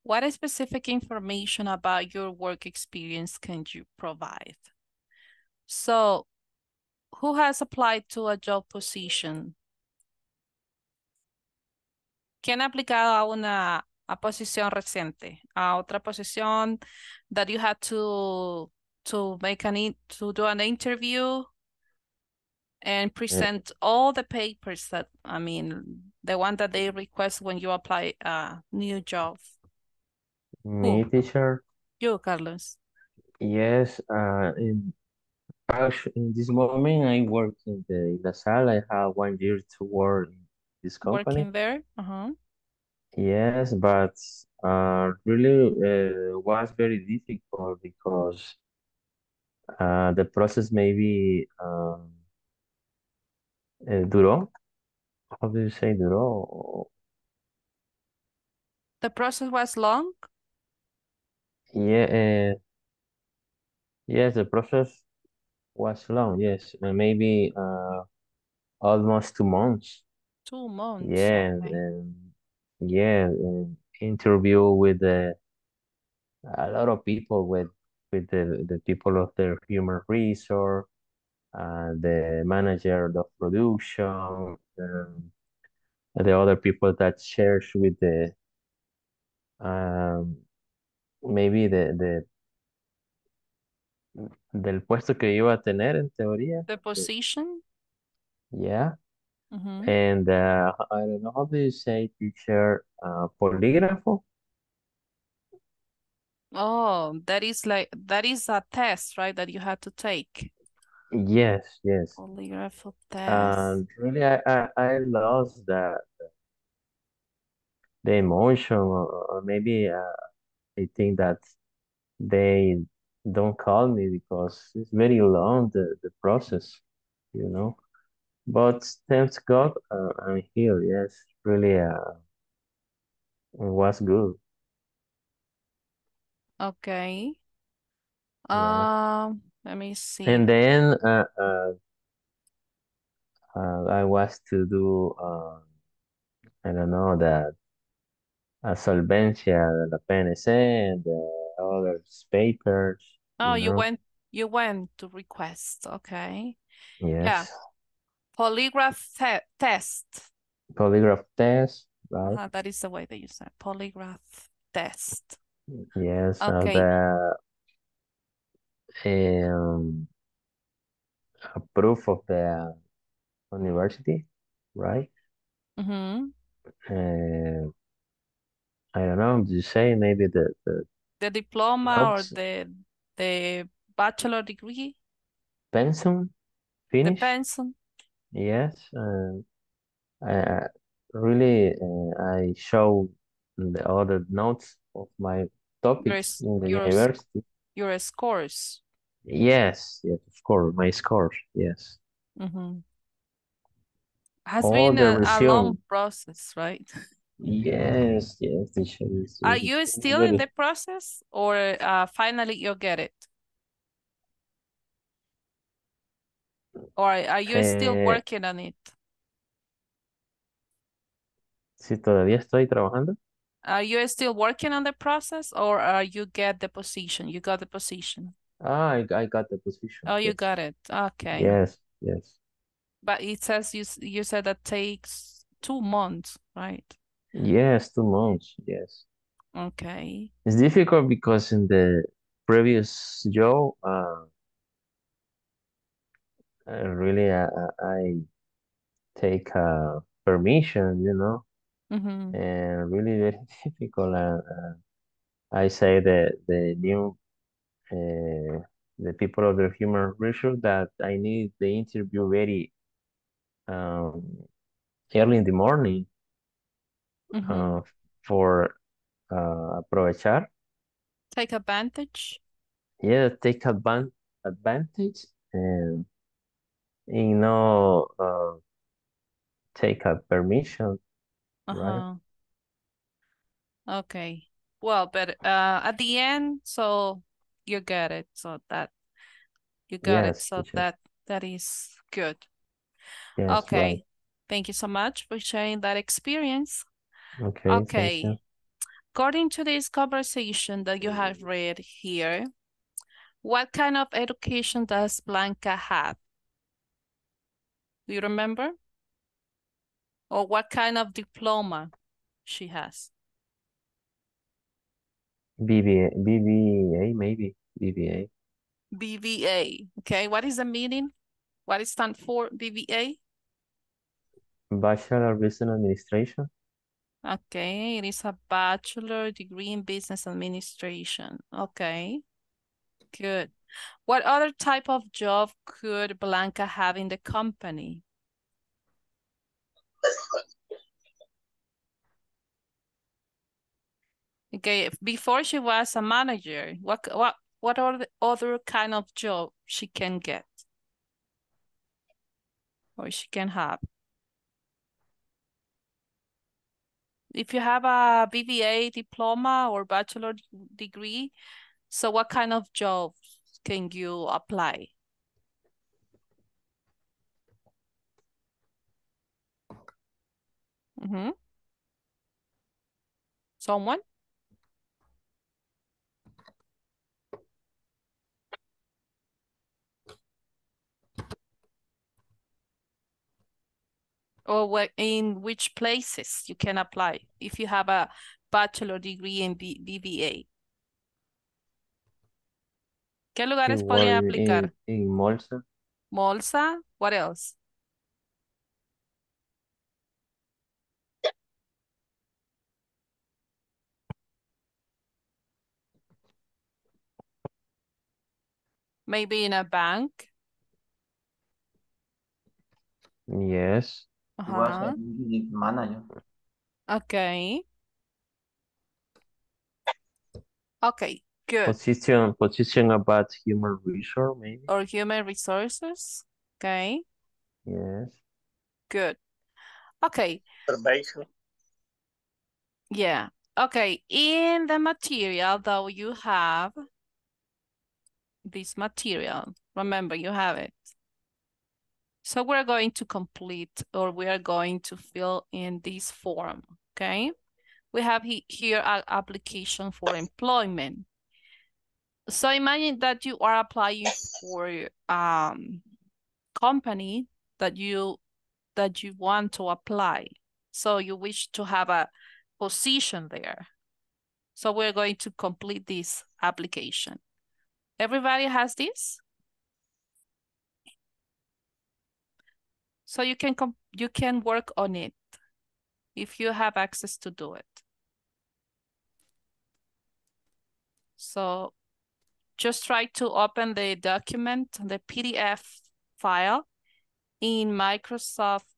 What specific information about your work experience can you provide? So, who has applied to a job position? ¿Quién ha aplicado a una a posición reciente? A otra posición that you had to to make an to do an interview and present all the papers that I mean the one that they request when you apply a new job. Me, teacher. You, Carlos. Yes, uh, in actually, in this moment, I work in the in the Salle. I have one year to work in this company. Working there? Uh-huh. Yes, but uh, really uh, was very difficult because uh, the process maybe um, uh, duró. How do you say duró? The process was long? Yeah, uh, yes, the process was long. Yes, uh, maybe uh, almost two months. Two months. Yeah, okay. and yeah, and interview with the a lot of people with with the the people of the human resource, uh, the manager of production, um, the other people that shares with the um maybe the the del puesto que iba a tener en teoría. The position? Yeah. Mhm. And uh, I don't know how do you say teacher uh, polígrafo? Oh, that is like that is a test, right? That you had to take. Yes, yes. Polygraph test. And really, I, I, I lost that the emotion, or maybe uh, I think that they don't call me because it's very long the, the process, you know. But thanks God, uh, I'm here. Yes, really, uh, it was good. Okay. Yeah. Um, let me see. And then uh, uh, uh, I was to do, uh, I don't know, that uh, solvencia de la PNC and the other papers, Oh, you you know. went you went to request. Okay. Yeah. Yes. Polygraph te test. Polygraph test, right? Uh-huh, that is the way that you said polygraph test. Yes, uh, Okay. the um, a proof of the university, right? Mm-hmm. Uh, I don't know, did you say maybe the, the The diploma or the the bachelor degree, pensum, the finish? pencil. Yes, uh, I, really, uh, I show the other notes of my Your topics s- in the your university. your scores. Yes, yes, of course, my scores, yes. Mm-hmm. Has All been the a, a long process, right? <laughs> Yes, yes, Are you still in the process or uh, finally you get it? Or are you still eh, working on it? si todavía estoy trabajando. Are you still working on the process or are you get the position? You got the position. Ah, I, I got the position, Oh, you got it. Okay. Yes, yes. But it says you you said that takes two months, right? Yes, two months, yes. Okay. It's difficult because in the previous job, uh, uh, really, I, I I take uh, permission, you know, Mm-hmm. and really very <laughs> difficult. Uh, uh, I say that the new, uh, the people of the human resource that I need the interview very um, early in the morning Mm-hmm. uh, for uh, aprovechar. Take advantage. Yeah, take advan advantage and you know uh, take a permission, right? Uh-huh. Okay. Well, but uh at the end, so you get it. So that you got it. So teacher. that that is good. Yes, right. Okay. Thank you so much for sharing that experience. Okay, Okay. According to this conversation that you have read here, what kind of education does Blanca have? Do you remember? Or what kind of diploma she has? BBA, BBA, maybe BBA. BVA. Okay, what is the meaning? What it stand for, BBA? Bachelor of Business Administration. Okay, it is a bachelor degree in business administration. Okay, good. What other type of job could Blanca have in the company? Okay, before she was a manager, what what what are the other kind of job she can get? Or she can have? If you have a BBA diploma or bachelor degree, so what kind of jobs can you apply? Mm-hmm. Someone? Or what, in which places you can apply if you have a bachelor degree in B- BBA? ¿Qué lugares podrían Igual aplicar? in, in Molsa. Molsa, what else? Maybe in a bank. Yes. He was Uh-huh. a unit manager. Okay. Okay, good. Position, position about human resource, maybe. Or human resources. Okay, Yes. good. Okay, Supervisor. yeah. Okay, in the material though you have this material. Remember, you have it. So we're going to complete or we are going to fill in this form, okay? We have he here an application for employment. So imagine that you are applying for um company that you that you want to apply. So you wish to have a position there. So we're going to complete this application. Everybody has this? So you can you can work on it if you have access to do it. So just try to open the document, the PDF file in Microsoft,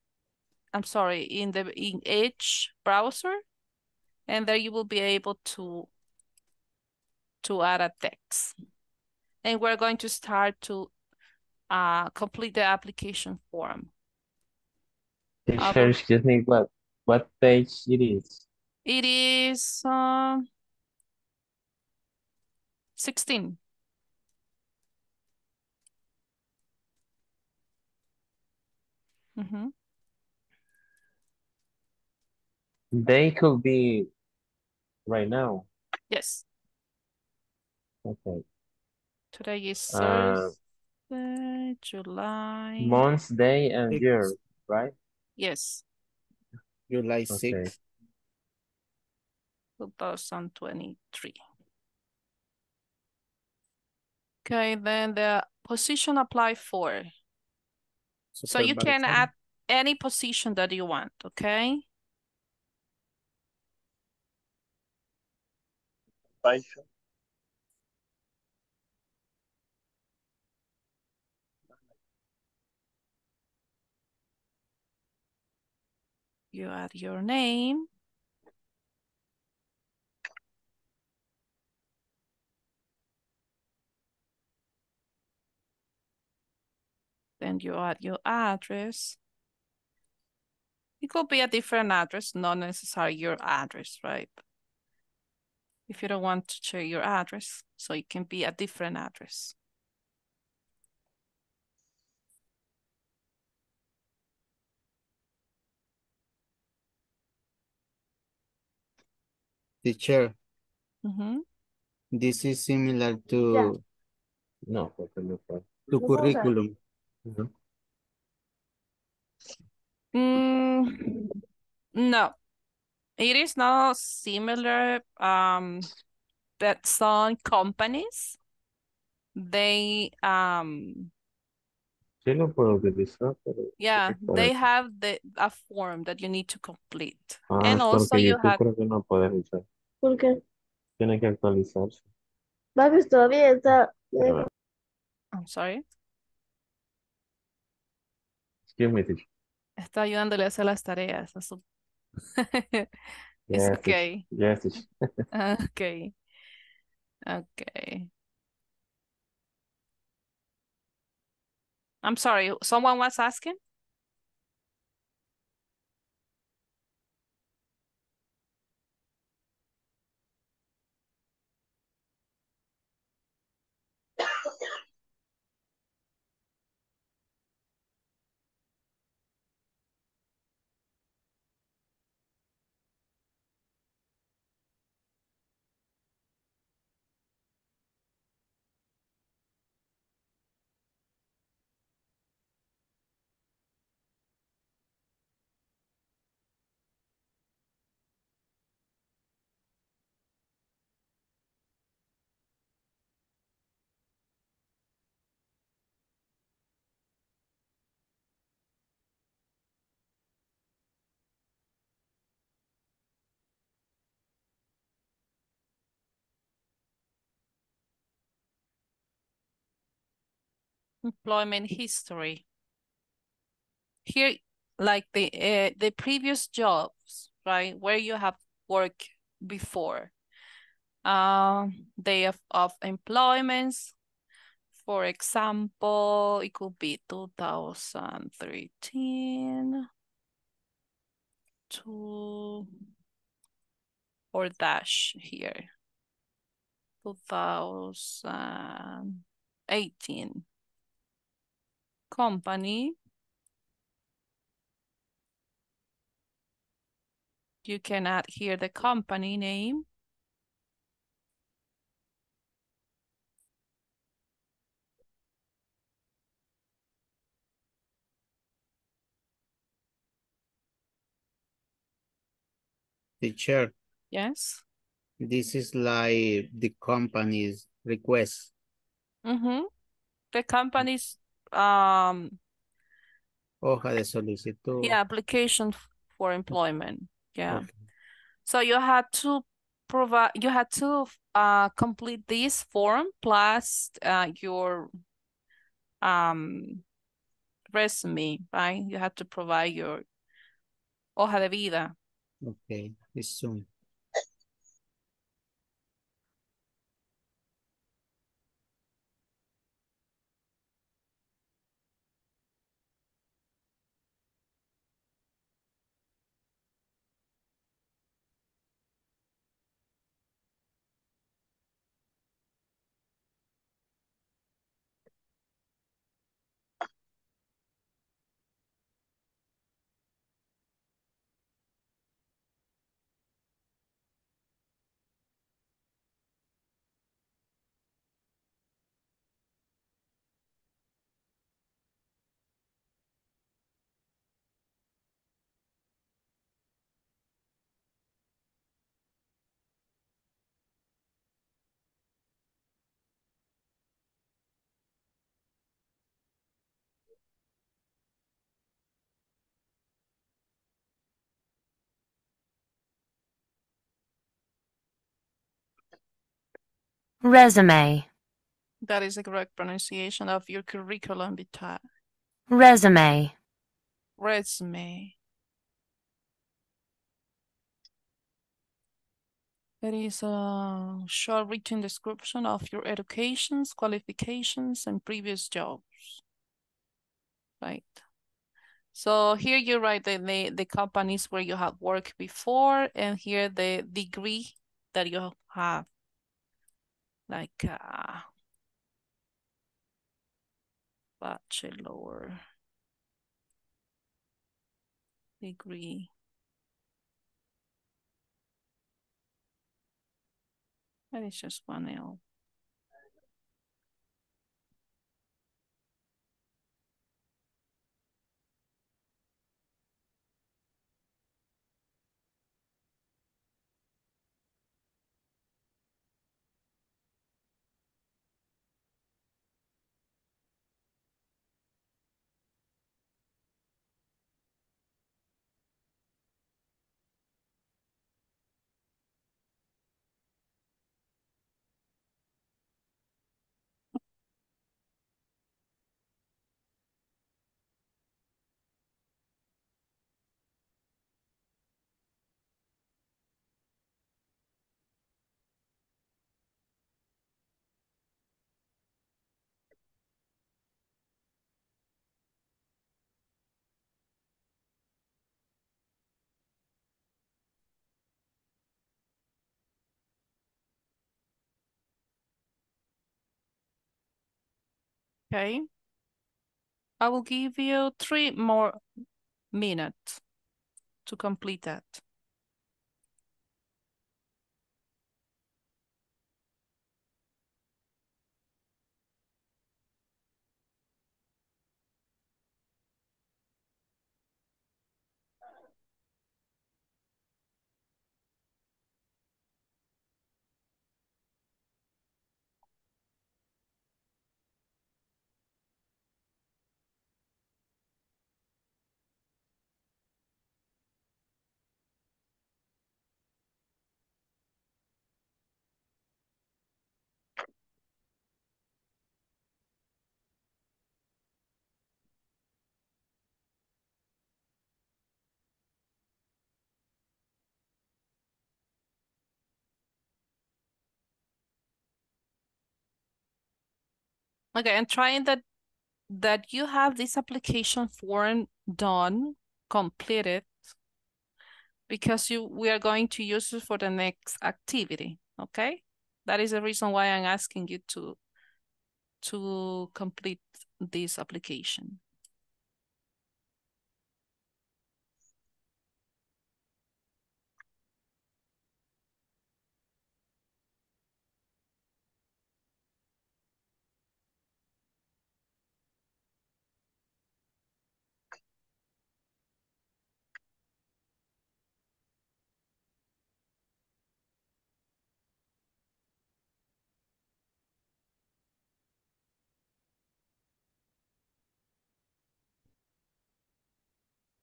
I'm sorry, in the in Edge browser, and there you will be able to to add a text. And we're going to start to uh, complete the application form. Teacher, will- excuse me, what what page it is? It is um 16. Mm-hmm. They could be right now. Yes, Okay. today is Uh, Thursday, July. Month, day, and year, right? Yes. July Okay. 6th. 2023. Okay, then the position apply for. So you can Supervisor. add any position that you want, okay? Supervisor. You add your name. Then you add your address. It could be a different address, not necessarily your address, right? If you don't want to share your address, so it can be a different address. Teacher, Mhm. this is similar to No, porque no fue. to curriculum. Ujú. Mm, no, it is not similar. Um, that some companies they um Sí lo puedo utilizar, pero... yeah they eso. have the a form that you need to complete, Ah, and also porque you YouTube have creo que no puedes usar. ¿Por qué? Tiene que actualizarse. Papi, todavía está. Ah, I'm sorry, Excuse me, teacher. está ayudándole a hacer las tareas. a su- It's <laughs> Yes, okay. Yes, teacher. <laughs> Okay. Okay. I'm sorry, someone was asking? Employment history. Here, like the uh, the previous jobs, right, where you have worked before. Um, day of, of employments. For example, it could be 2013 to or dash here. 2018 company. You can add here the company name. Teacher, Yes. this is like the company's request. Mm-hmm. The company's um Hoja de solicitud. yeah application for employment. Yeah. Okay. So you had to provide you had to uh complete this form plus uh your um resume, right? You had to provide your hoja de vida. Okay, it's soon. Resume, That is the correct pronunciation of your curriculum vitae. resume, Resume. It is a short written description of your educations, qualifications, and previous jobs. Right. So here you write the, the, the companies where you have worked before, and here the degree that you have. Like uh, bachelor degree. That is just one L. Okay. I will give you three more minutes to complete that. Okay, and trying that that you have this application form done, completed, because you we are going to use it for the next activity, okay? That is the reason why I'm asking you to to complete this application.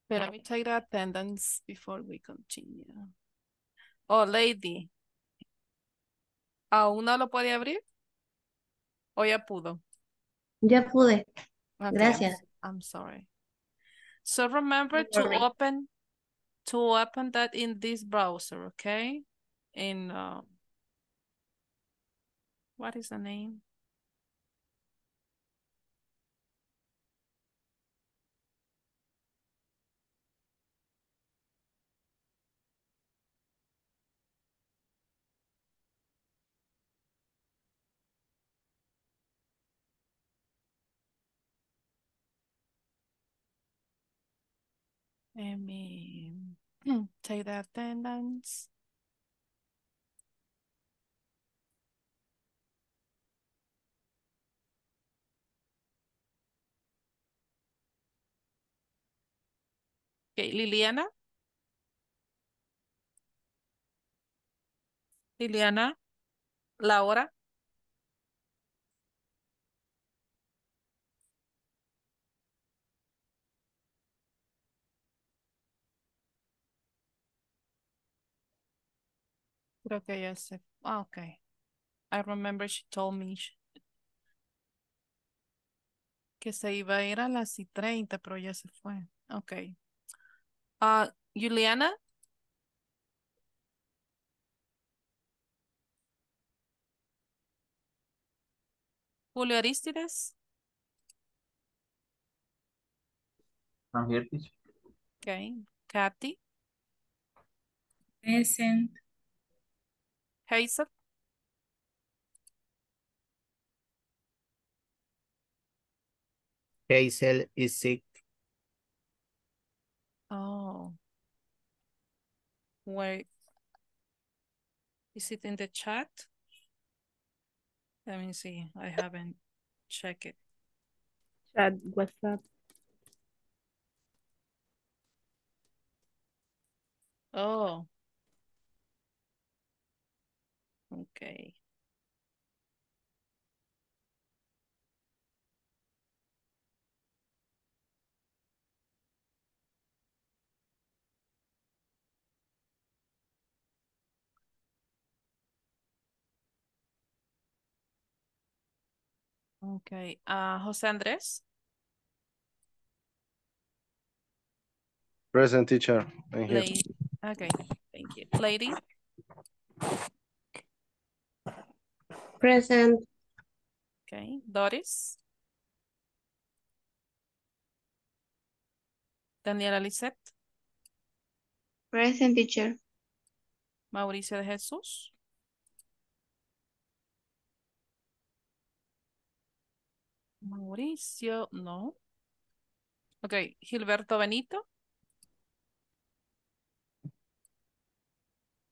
Let me take the attendance before we continue. Oh, lady. ¿Aún no lo puede abrir? ¿O ya pudo? Ya pude. Okay, I'm- Gracias. I'm sorry. So remember to open to open that in this browser, okay? In uh, what is the name? Let me hmm, take the attendance. Okay, Liliana. Liliana, Laura. Creo que ya se. Ah, ok. I remember she told me que se iba a ir a las y 30, pero ya se fue. Ok. Uh, Juliana? Julio Aristides? I'm here, teacher. Okay. Kathy? Present. Hazel? Hazel is sick. Oh. Wait. Is it in the chat? Let me see. I haven't checked it. Chat, WhatsApp. Oh. Okay. Okay. Uh, Jose Andres? Present teacher. Here. Lady. Okay. Thank you. Lady? Present. Okay. Doris? Daniela Lisette? Present teacher. Mauricio de Jesús? Mauricio, no. Ok, Gilberto Benito,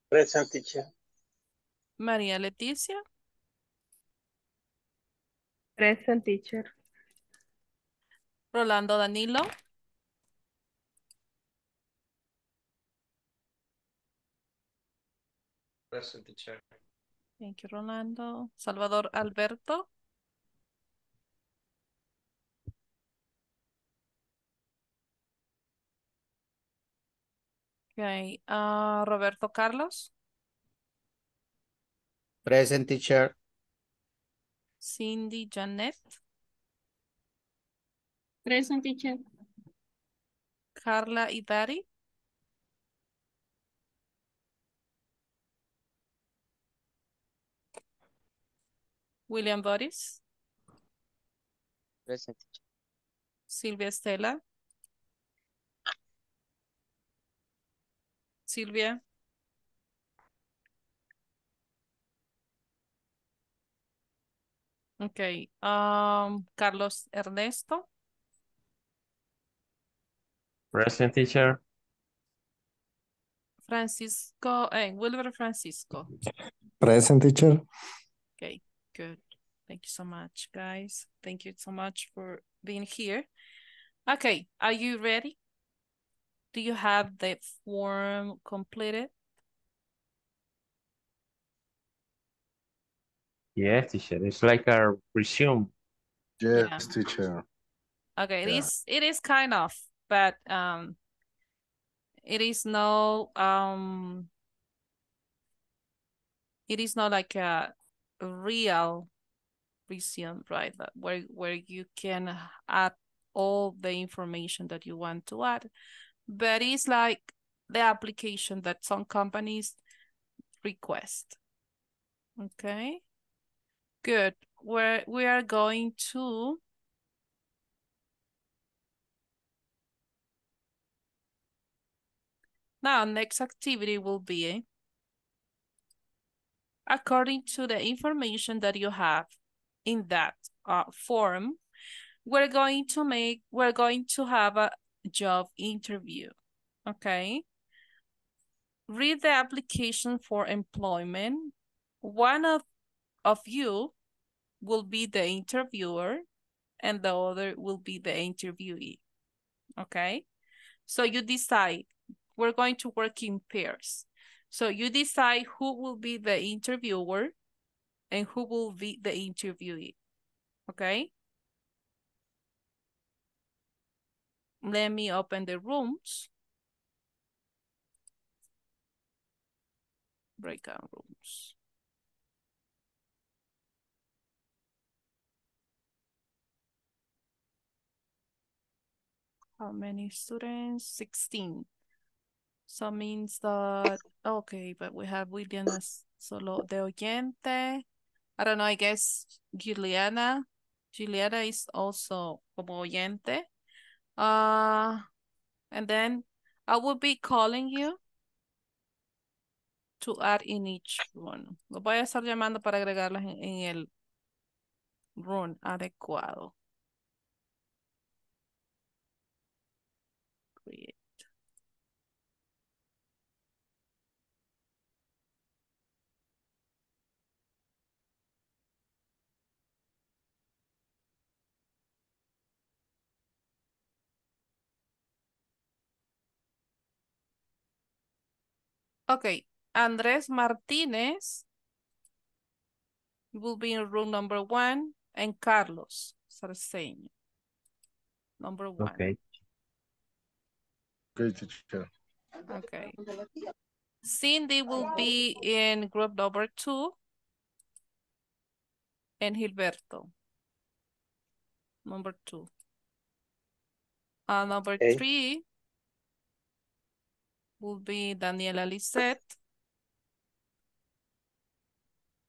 Present teacher. María Leticia, Present teacher. Rolando Danilo, Present teacher. thank you Rolando, Salvador Alberto, ok, ah, Roberto Carlos, Present teacher. Cindy Janet, Present teacher. Carla Idari, William Boris, Present teacher. Silvia Estela, Silvia, ok, um, Carlos Ernesto, Present teacher. Francisco, eh, Wilber Francisco. Present teacher. Okay, good. Thank you so much, guys. Thank you so much for being here. Okay, are you ready? Do you have the form completed? Yes, teacher. It's like a resume. Yes, Yeah. teacher. Okay, it Yeah. is it is kind of, but um it is no um it is not like a real resume, right? That where where you can add all the information that you want to add. But it's like the application that some companies request. Okay. Good. Where we are going to Now, next activity will be according to the information that you have in that uh, form, we're going to make, we're going to have a job interview, okay? Read the application for employment. One of, of you will be the interviewer and the other will be the interviewee, okay? So you decide we're going to work in pairs. So you decide who will be the interviewer and who will be the interviewee. Okay? Let me open the rooms. Breakout rooms. How many students? 16. So means that, okay, but we have William solo de oyente. I don't know, I guess Juliana. Juliana is also como oyente. Uh, and then I will be calling you to add in each one. Lo voy a estar llamando para agregarlas en, en el run adecuado. Okay, Andrés Martínez will be in room number one and Carlos Sarceño. Number one. Okay. Okay, teacher. Okay. Cindy will be in group number two. And Gilberto. Number two. Uh, number Okay. three will be Daniela Lisette.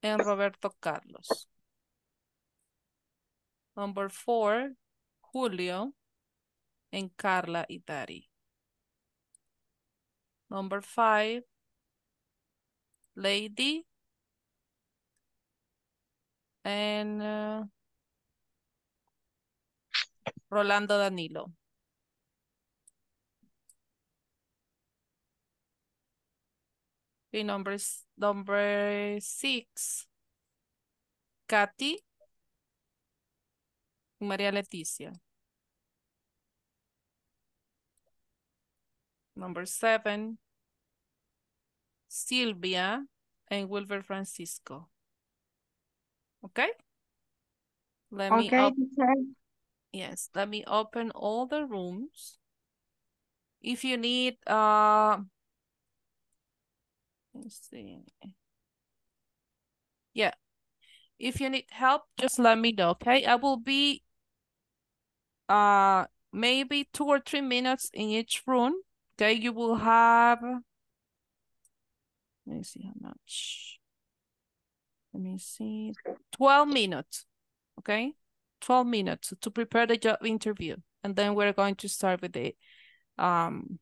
And Roberto Carlos. Number four, Julio and Carla Itari. Number five, Lady and uh, Rolando Danilo. Okay, number, number six, Katy María Leticia. Number seven, Silvia and Wilber Francisco. Okay? Let me Okay, teacher. yes, let me open all the rooms. If you need uh let's see. Yeah. If you need help, just let me know, okay? I will be uh maybe two or three minutes in each room. Okay, you will have let me see how much. Let me see. 12 minutes. Okay? 12 minutes to prepare the job interview. And then we're going to start with the um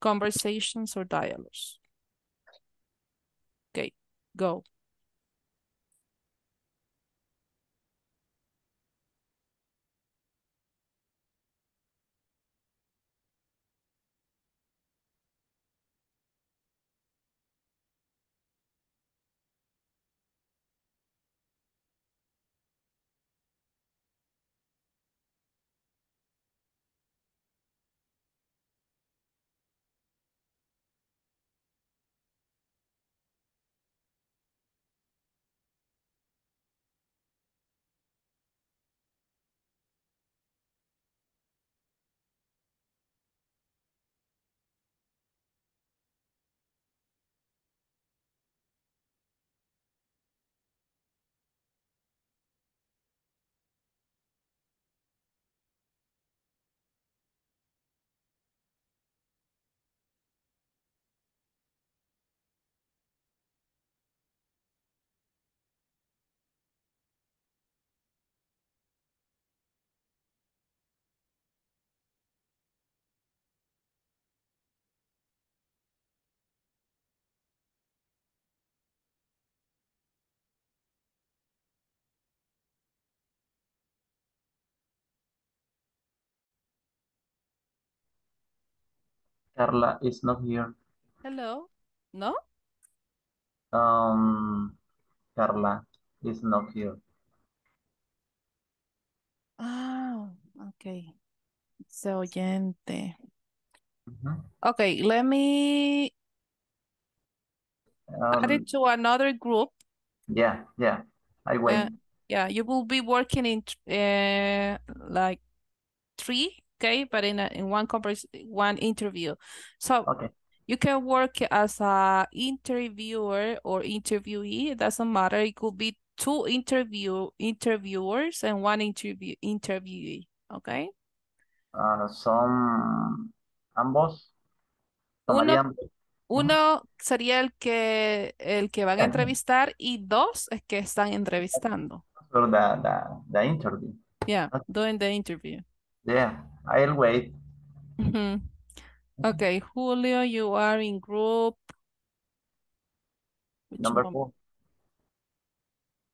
conversations or dialogues. Go. Carla is not here. Hello? No? Um, Carla is not here. Ah, okay. Se oyente. Mhm. Okay, let me add Um, it to another group. yeah, yeah. I wait. Uh, yeah, you will be working in uh, like three, okay, but in a, in one convers one interview. So Okay. you can work as a interviewer or interviewee. It doesn't matter. It could be two interview interviewers and one interview interviewee. Okay. Ah, son ambos. Uno, uno sería el que, el que van a entrevistar y dos es que están entrevistando. for the, the, the interview. Yeah, doing the interview. Yeah, I'll wait. Mhm. Okay, Julio, you are in group. which Number num- four.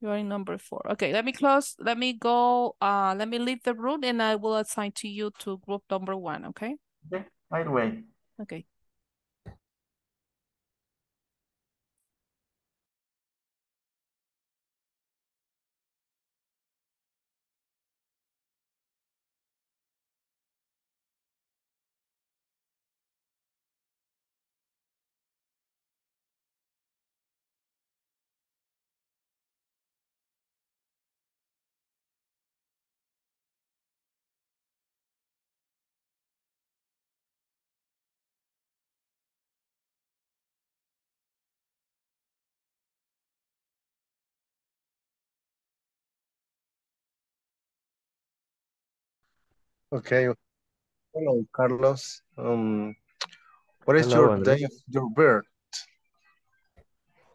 You are in number four. Okay, let me close, let me go, uh, let me leave the room and I will assign to you to group number one, okay? Okay, I'll wait. Okay. Okay. Hello, Carlos. Um, what is Hello, your Andres. day of your birth?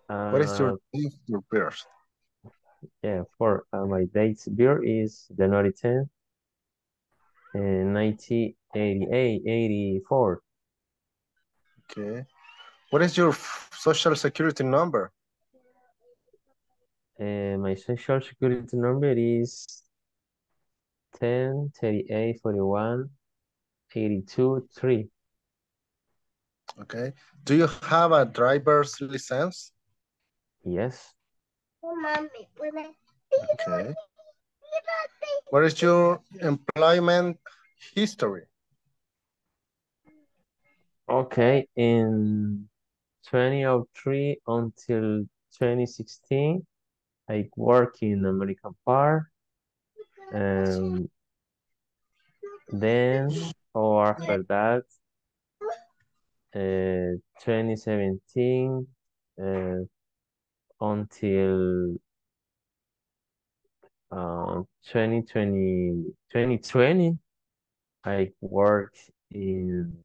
What is your Uh, day of your birth? yeah, for uh, my date birth is January 10th, uh, 1988, 84. Okay. What is your social security number? Uh, my social security number is 10, 38, 41, 82, 3. Okay. Do you have a driver's license? Yes. Okay. What is your employment history? Okay, in 2003 until 2016, I work in American Park. Um, then, or after that, uh, 2017 uh, until uh, 2020, 2020, I worked in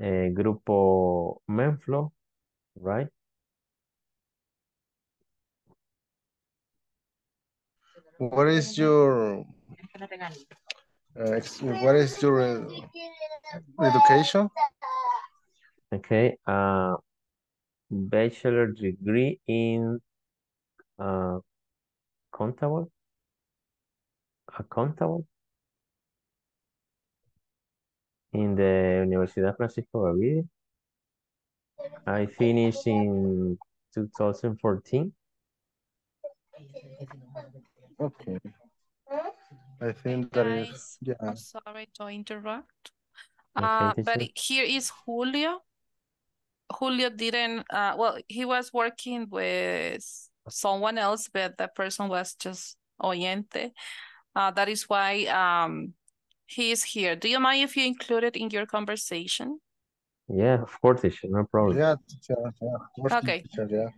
uh, Grupo Menflo, right? What is your uh, what is your uh, education? Okay, uh, bachelor degree in uh, accountable, accountable in the Universidad Francisco Gavidia. I finished in 2014. Okay. I think that is Guys, yeah. I'm sorry to interrupt. Okay, Uh, but teacher. here is Julio. Julio didn't, uh, well, he was working with someone else, but that person was just oyente. Uh, that is why um he is here. Do you mind if you include it in your conversation? Yeah, of course, teacher, no problem. Yeah, teacher, yeah, Okay. teacher, yeah.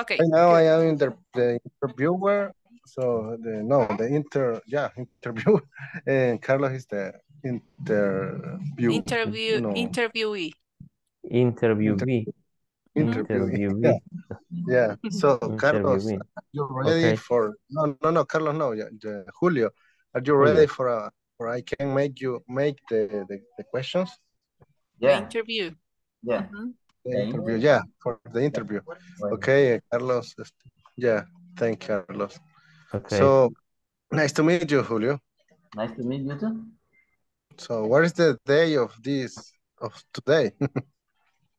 Okay, Right now. I am in the, the interviewer, so the no, the inter, yeah, interview, and <laughs> eh, Carlos is the interview. Interview, no, interviewee. Interviewee. interview. Yeah, yeah. So Carlos, Interviewee. are you ready Okay. for? No, no, no, Carlos, no, yeah, yeah, Julio, are you Julio. ready for a? For I can make you make the the, the questions. The Yeah, interview. yeah. The The interview, yeah, for the interview. Okay, Carlos. Yeah, thank you, Carlos. Okay. So nice to meet you, Julio. Nice to meet you too. So what is the day of this of today? <laughs>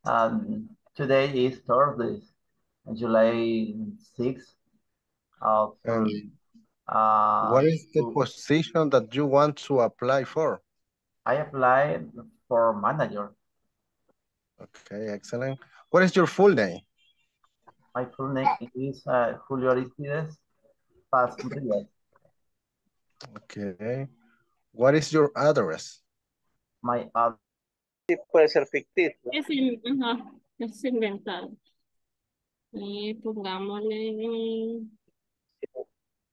Um, today is Thursday, July 6th of And uh, what is the position that you want to apply for? I applied for manager. Okay, excellent. What is your full name? My full name is uh, Julio Aristides Paz Rivas. Okay. What is your address? My ad Sí, puede ser ficticio. Es, in- ajá, es inventado. Y pongámosle. eh,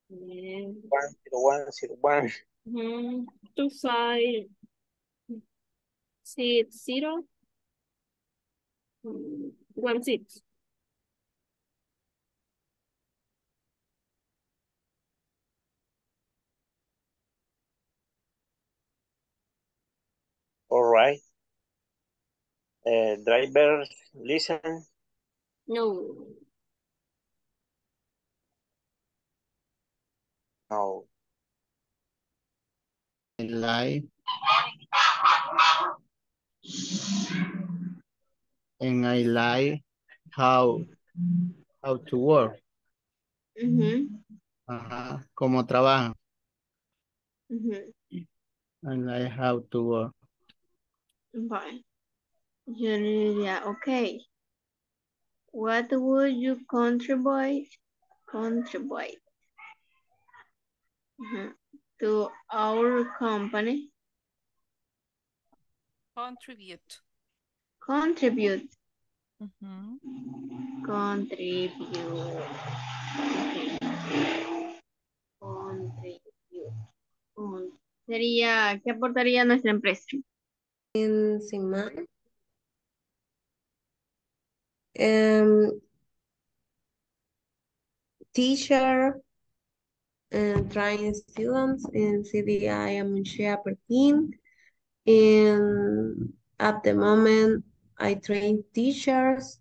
One, zero, one, zero, one. Mm, two five six zero mm, one six. All right. Uh, driver, listen. No. No. Like and I like how how to work. Mhm. Ajá, cómo trabaja. trabajan. Mhm. I like how to work. Vale. Yo diría, okay. What would you contribute contribute Mhm. to our company? Contribute. Contribute. Ujú. Contribute. Contribute. Con- Sería, ¿qué aportaría nuestra empresa? En Simán. Um, teacher and train students in CDI Shepherd team. And at the moment, I train teachers,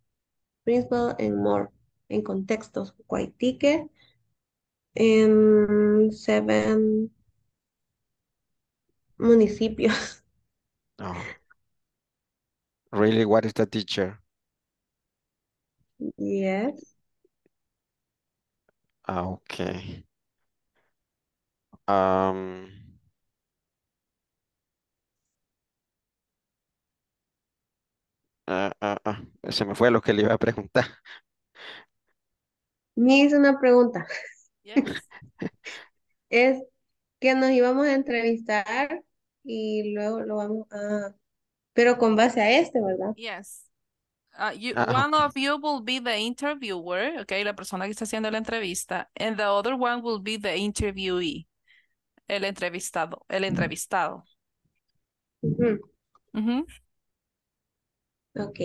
principal, and more en contextos Guaytique In seven municipios. <laughs> Oh. Really, what is the teacher? Yes. Ah, okay. Um, ah, ah, ah, se me fue lo que le iba a preguntar. Me hizo una pregunta. Yes. <laughs> Es que nos íbamos a entrevistar y luego lo vamos a... Pero con base a este, ¿verdad? Yes. Uh, you, Ah, one okay. of you will be the interviewer, okay, la persona que está haciendo la entrevista, and the other one will be the interviewee, el entrevistado, el entrevistado. Ujú, Ujú. Ok.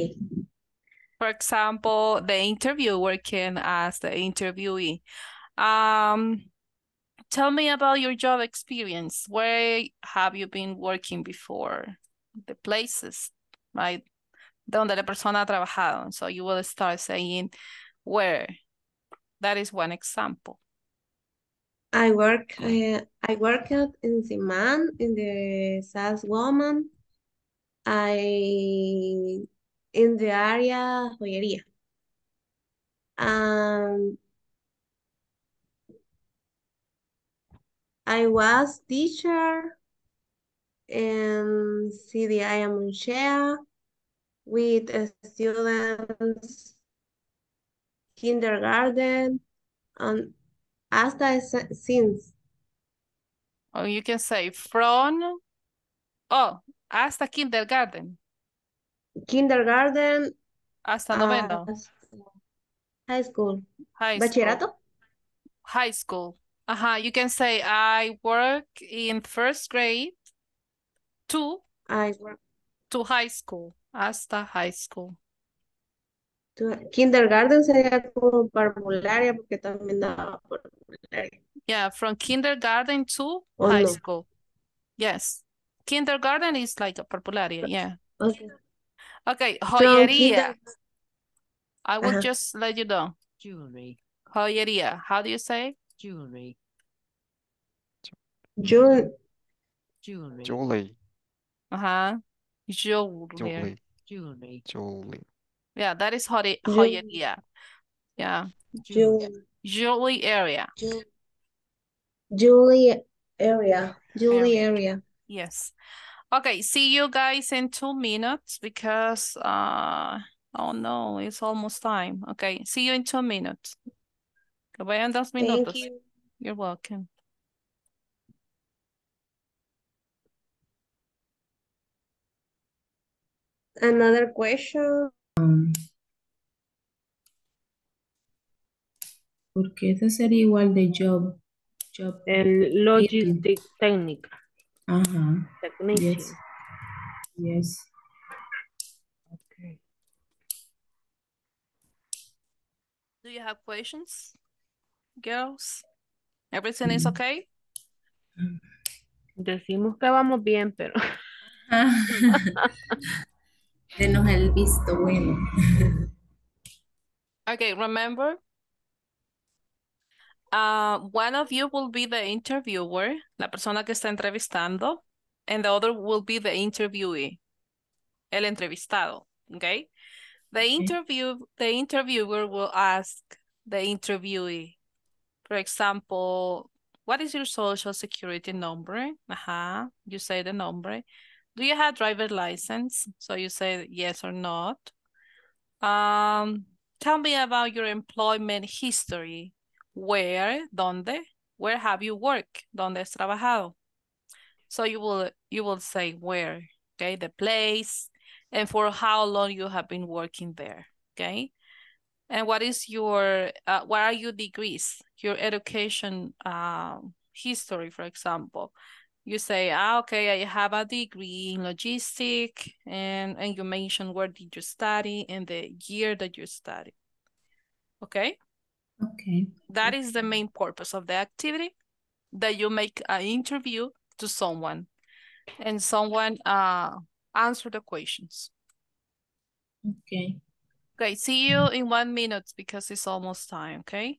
For example, the interviewer can ask the interviewee, um, tell me about your job experience. Where have you been working before? The places, right? Donde la persona ha trabajado. So you will start saying where. That is one example. I work, uh, I worked in the man in the sales woman. I, in the area joyería. Um, I was teacher in CDI Amunchea with students kindergarten and hasta since Or you can say from, oh, hasta kindergarten, kindergarten hasta noveno, high school. high school. Bachillerato? High school. Uh-huh. You can say I work in first grade to I work to high school. Hasta high school. to kindergarten sería como parvularia porque también daba parvularia. Yeah, from kindergarten to Oh, high no. school. Yes. Kindergarten is like a parvularia, yeah. Okay. Okay, joyería. kinder- I will Ajá. just let you know. Jewelry. Joyería. How do you say? Jewelry. June, Jewelry. Julie, Uh-huh. Jewelry. Julie, Jewelry. Julie. Yeah, that is joye- Jewelry. joyería. Yeah. June, Jewelry area. June, Julie area, Julie area. Yes. Okay, see you guys in two minutes because uh oh no, it's almost time. Okay, see you in two minutes. Que vayan dos Thank minutos. you. You're welcome. Another question. Porque ese sería igual de job. job? El logistic técnica. Uh-huh. Technician. Yes. Yes. Okay. Do you have questions, girls? Everything is okay? Decimos que vamos bien, pero <laughs> Denos el visto bueno. <laughs> Okay, remember, uh, one of you will be the interviewer, la persona que está entrevistando, and the other will be the interviewee, el entrevistado, okay? The interview, the interviewer will ask the interviewee, for example, what is your social security number? Ajá, you say the number. Do you have driver license? So you say yes or not. Um, tell me about your employment history. Where, dónde, where have you worked? ¿Dónde has trabajado? So you will you will say where, okay, the place, and for how long you have been working there, okay? And what is your uh, what are your degrees? Your education um history, for example. You say, ah, okay, I have a degree in logistic, and and you mention where did you study and the year that you studied. Okay? Okay. That is the main purpose of the activity, that you make an interview to someone and someone uh answer the questions. Okay. Okay, see you in one minute because it's almost time, okay?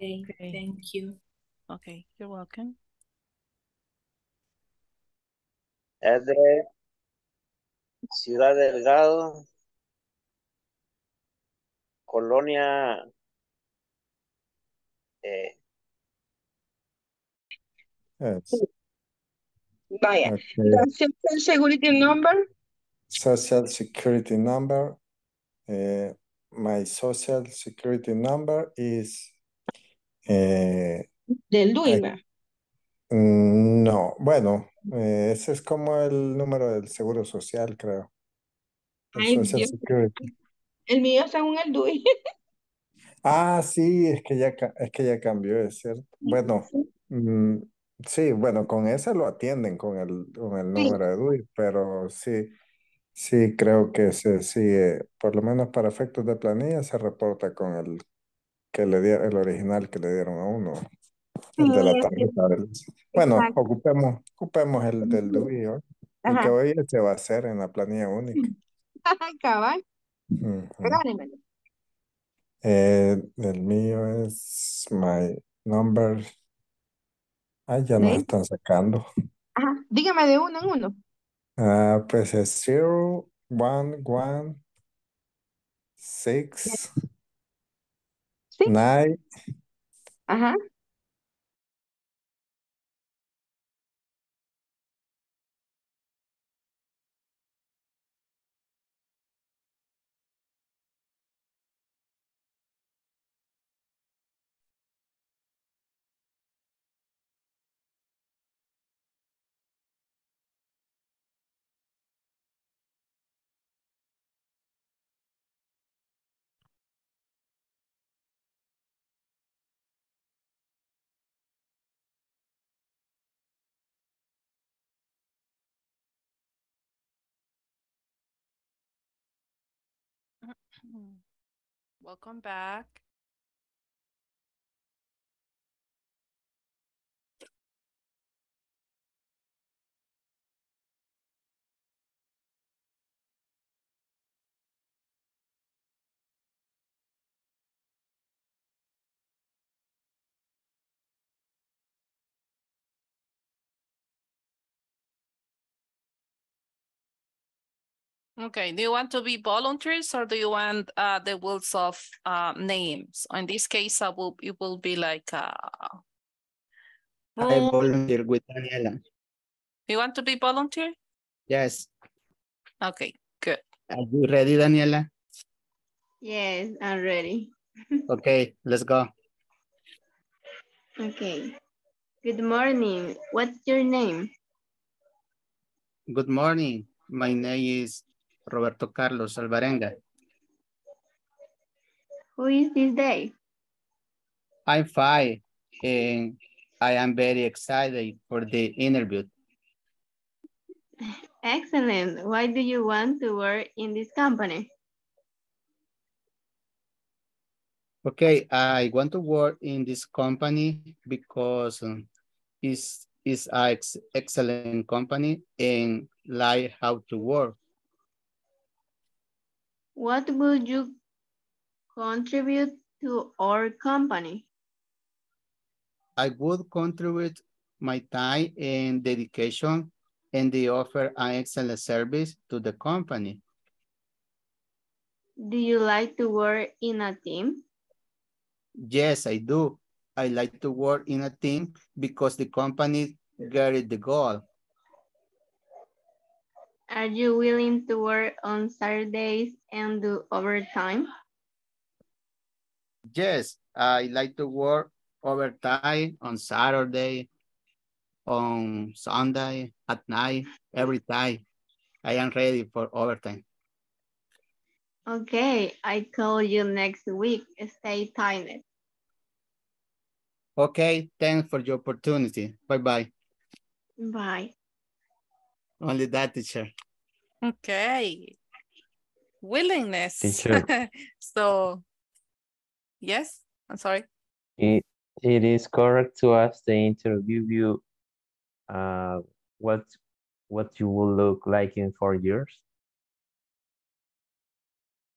Okay. Thank you. Okay, you're welcome. Es de Ciudad Delgado, Colonia. eh, Yes. Vaya. Okay. The social security number, Social security number. Eh, my social security number is. eh, del DUIMA. mm, no, bueno, eh, ese es como el número del seguro social, creo. El Ay, social Dios. security. El mío según el DUI. <laughs> Ah, sí, es que ya, es que ya cambió, es cierto. Bueno, mm, sí, bueno, con ese lo atienden con el, con el Sí. número de DUI, pero sí, sí creo que se sigue, por lo menos para efectos de planilla, se reporta con el que le dieron, el original que le dieron a uno, el de la tarjeta. del- Bueno, Exacto. ocupemos, ocupemos el del DUI. Y que Ajá. hoy se va a hacer en la planilla única. <laughs> Cabal. Ujú. Eh, el mío es my number. Ah, ya nos ¿Sí? están sacando. Ajá. Dígame de uno en uno. Ah, pues es zero, one, one, six, Sí. nine, Ajá. Welcome back. Okay, do you want to be volunteers or do you want uh, the wheels of uh, names? In this case, I will, it will be like, uh, I volunteer with Daniela. you want to be volunteer? Yes. Okay, good. Are you ready, Daniela? Yes, I'm ready. <laughs> Okay, let's go. Okay. Good morning. What's your name? Good morning. My name is Roberto Carlos Alvarenga. Who is this day? I'm fine. And I am very excited for the interview. Excellent. Why do you want to work in this company? Okay, I want to work in this company because um, it's, it's an ex excellent company and like how to work. What would you contribute to our company? I would contribute my time and dedication and they offer an excellent service to the company. Do you like to work in a team? Yes, I do. I like to work in a team because the company get the goal. Are you willing to work on Saturdays and do overtime? Yes, I like to work overtime on Saturday, on Sunday, at night, every time. I am ready for overtime. Okay, I call you next week. Stay tuned. Okay, thanks for your opportunity. Bye-bye. Bye. Only that, teacher. Okay. Willingness. Teacher. <laughs> so, yes, I'm sorry. It, it is correct to ask the interview uh, what what you will look like in four years.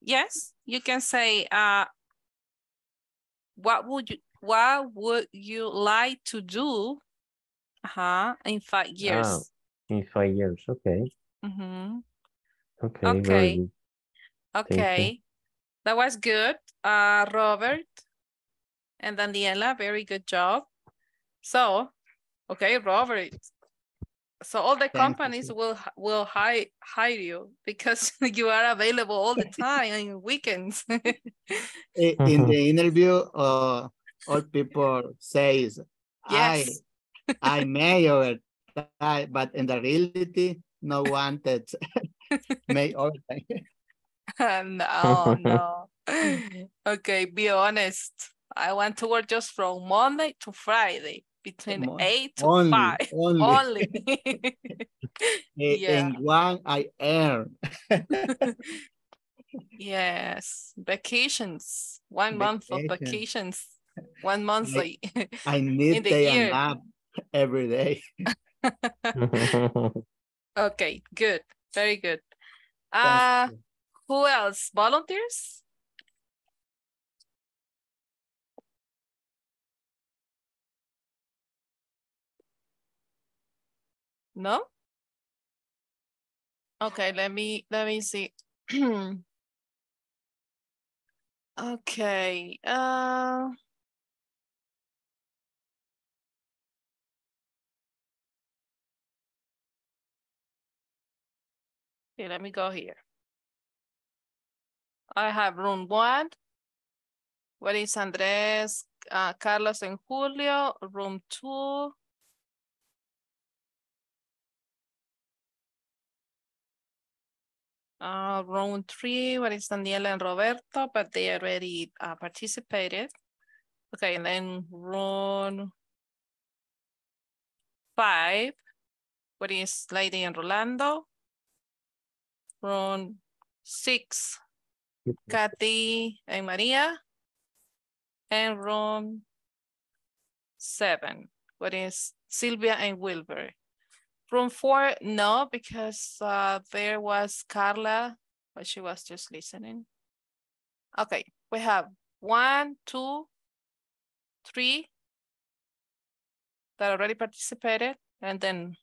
Yes, you can say, uh, what would you, what would you like to do uh-huh, in five years? Ah, in five years, okay. Mhm. Okay, Okay. very good. Thank you. Okay, that was good. Uh, Robert and Daniela, very good job. So, okay, Robert. So all the Thank companies sir. will will hire hire you because <laughs> you are available all the <laughs> time on weekends. <laughs> In the interview, uh, all people says, I, Yes. I may but in the reality, no one that <laughs> may overtime. <laughs> no, no. <laughs> Okay, be honest. I want to work just from Monday to Friday between Mon- eight to only, five. only. Only. Eh, yeah. And one I earn. Yes. Vacations. One month of vacations. One month I, I in need the day and year. nap every day. <laughs> Okay, good. Very good. Uh, who else? Volunteers? No? Okay, let me let me see. <clears throat> Okay, uh okay, let me go here. I have room one. What is Andres, uh, Carlos and Julio? Room two. Uh, round three, what is Daniela and Roberto, but they already uh, participated. Okay, and then round five, what is Lady and Rolando? Round six, Kathy and Maria. And room seven, what is Sylvia and Wilbur? Room four, no, because uh, there was Carla, but she was just listening. Okay, we have one, two, three that already participated, and then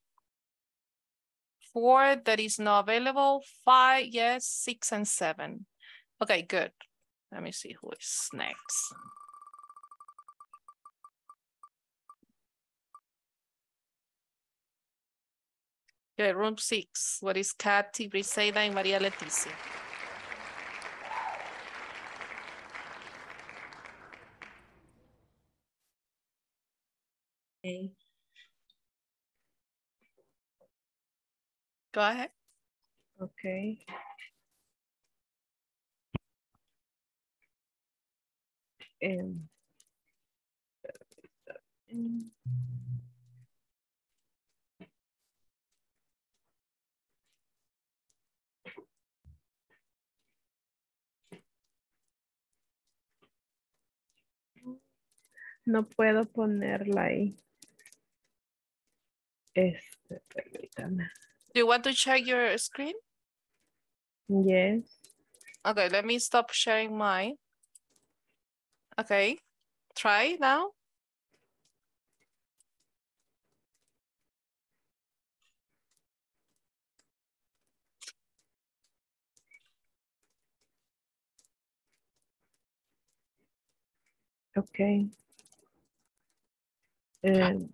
four that is not available, five, yes, six and seven. Okay, good. Let me see who is next. Okay, room six. What is Kathy, Briseida, and Maria Leticia? Okay. Go ahead. Okay. Um, No puedo ponerla ahí. Este, permítame. Do you want to check your screen? Yes. Okay, let me stop sharing mine. Okay, try now. Okay. Um,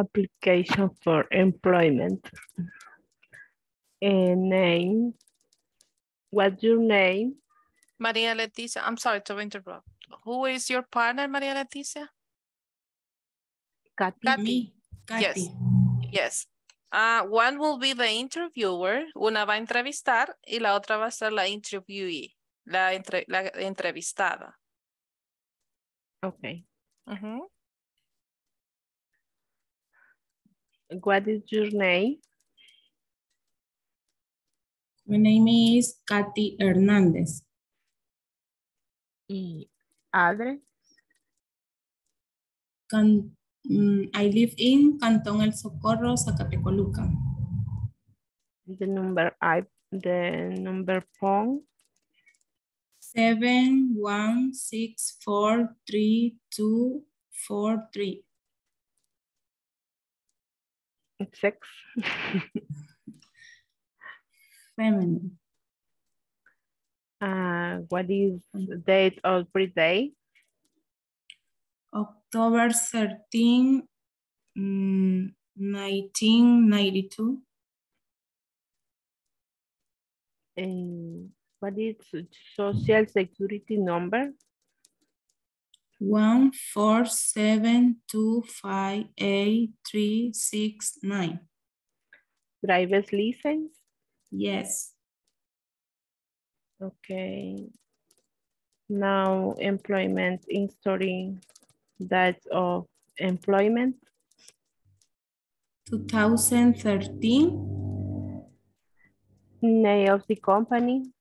application for employment. And name. What's your name? Maria Leticia, I'm sorry to interrupt. Who is your partner, Maria Leticia? Katy. Katy. Katy. Yes, yes. Ah, one will be the interviewer, una va a entrevistar y la otra va a ser la interviewee, la, entre- la entrevistada. Okay. Ujú. What is your name? My name is Katy Hernandez. Y address? Can, mm, I live in Cantón El Socorro, Zacatecoluca. The number I the number phone. Seven one six four three two four three. Sex. Feminine. Uh, what is the date of birthday? October 13, mm, 1992. And what is social security number? One four seven two five eight three six nine. Driver's license? Yes. Okay. Now employment history, that's of employment. 2013. Name of the company,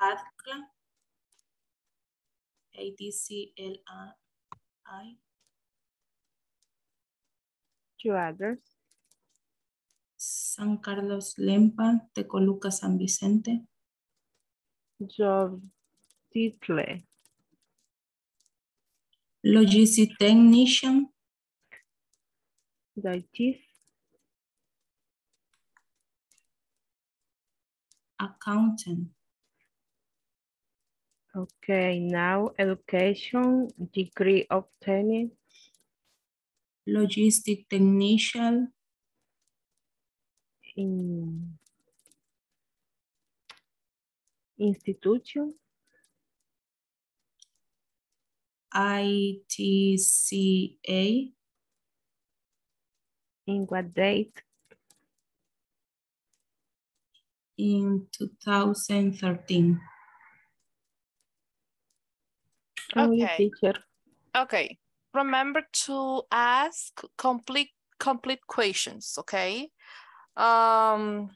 ADCLA. Your address, San Carlos Lempa, Tecoluca, San Vicente. job title, Logistic technician. digest, Accountant. Okay, now education degree obtained, Logistic technician. in institution, ITCA. in what date, in 2013. Okay. teacher, Okay, remember to ask complete complete questions, okay? Um,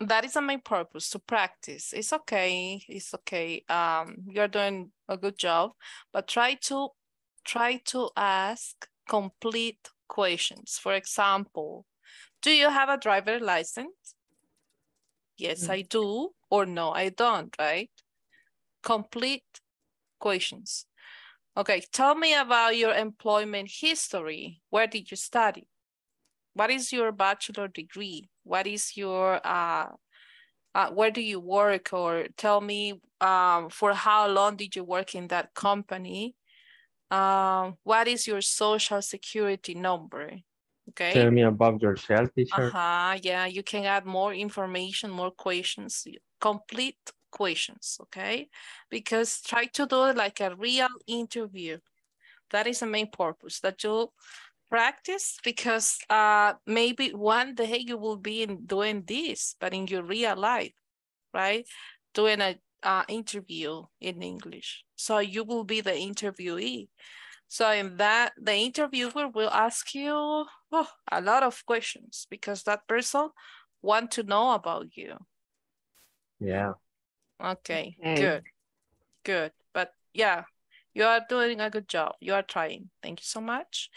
that is the main purpose to practice. It's okay, it's okay. Um, you're doing a good job, but try to try to ask complete questions. For example, do you have a driver license? Yes, I do, or no, I don't, right? Complete questions. Okay, tell me about your employment history. Where did you study? What is your bachelor degree? What is your, uh, uh, where do you work? Or tell me um, for how long did you work in that company? Um, what is your social security number? Okay. Tell me about yourself, teacher. Uh-huh, yeah, you can add more information, more questions, complete questions, okay? Because try to do it like a real interview. That is the main purpose, that you practice because uh maybe one day you will be in doing this, but in your real life, right? Doing a, uh, interview in English. So you will be the interviewee. So in that, the interviewer will ask you oh, a lot of questions because that person want to know about you. Yeah. Okay, Okay. good, good. But yeah, you are doing a good job. You are trying. Thank you so much.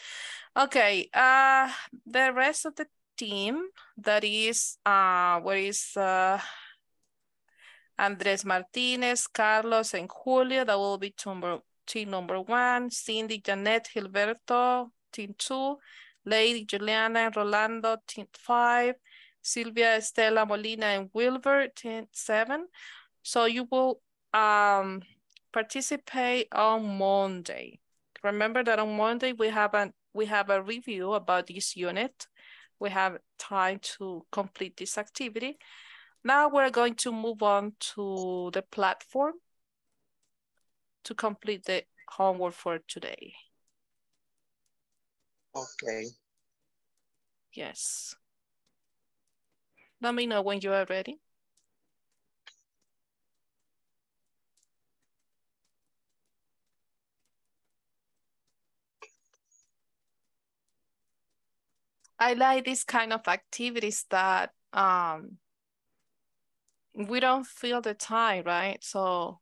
Okay, uh, the rest of the team that is, uh, where is, uh, Andres Martinez, Carlos, and Julio, that will be team number, team number one, Cindy, Janet, Gilberto, team two, Lady, Juliana, and Rolando, team five, Silvia, Estela, Molina, and Wilbur, team seven. So you will um participate on Monday. Remember that on Monday we have an we have a review about this unit. We have time to complete this activity. Now we're going to move on to the platform to complete the homework for today. Okay. Yes. Let me know when you are ready. I like this kind of activities that um we don't feel the time, right? So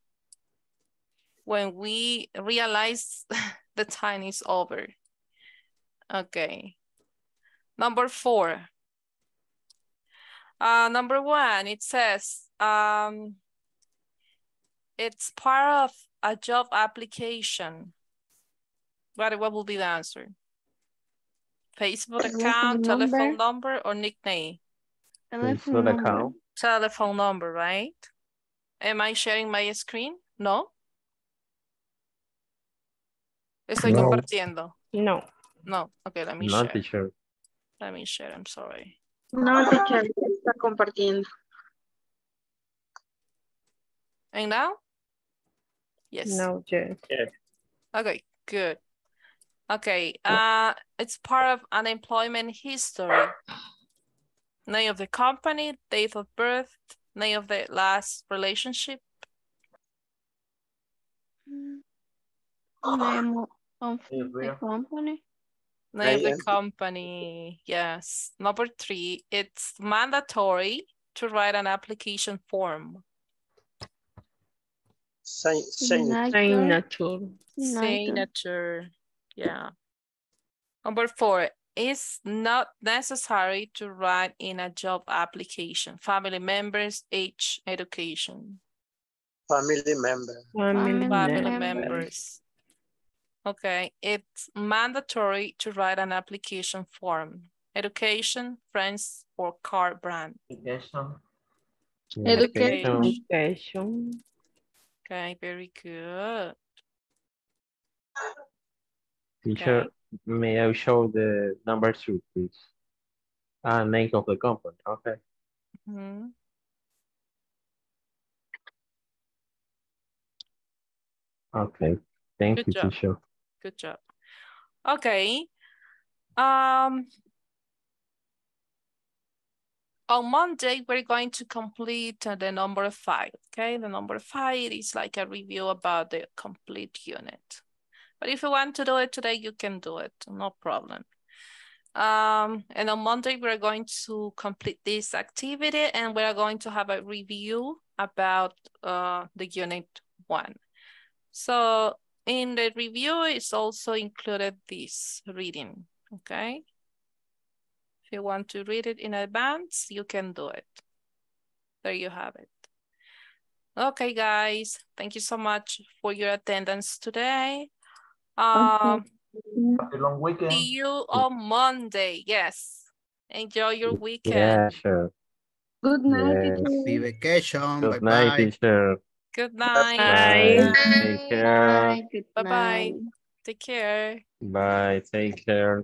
when we realize <laughs> the time is over. Okay. Number four. Uh, number one, it says um, it's part of a job application. What, what will be the answer? Facebook account, telephone number. number, or nickname? Facebook account. Telephone number, right? Am I sharing my screen? No. Estoy No. compartiendo. No. No. Okay, let me No, share. teacher. Let me share. I'm sorry. No, teacher, está compartiendo. And now? Yes. No, yes. Okay, good. Okay, uh, it's part of unemployment history. Name of the company, date of birth, name of the last relationship. Name <sighs> of the company. Name of the company, yes. Number three, it's mandatory to write an application form. Sign, sign. Signature. Signature, yeah. Number four, it's not necessary to write in a job application. Family members, age, education. Family member. Family Family member. members. Okay, it's mandatory to write an application form. Education, friends, or car brand. Education. Education. Education. Okay, very good. Teacher, may I show the number two, please? Ah, name of the company. Okay. Mhm. Okay. Thank Good you, job. teacher. Good job. Okay. Um, on Monday, we're going to complete uh, the number five, okay? The number five is like a review about the complete unit. But if you want to do it today, you can do it, no problem. Um, and on Monday, we're going to complete this activity and we're going to have a review about uh, the unit one. So in the review, it's also included this reading, okay? If you want to read it in advance, you can do it. There you have it. Okay, guys, thank you so much for your attendance today. Um, Happy long weekend. see you on Monday. Yes. Enjoy your weekend. Yeah, sure. Good night, Yes. teacher. Happy vacation. Good Bye night, bye. teacher. Good night. Bye. Take care. Bye. Good Bye-bye. Take care. Bye. Take care.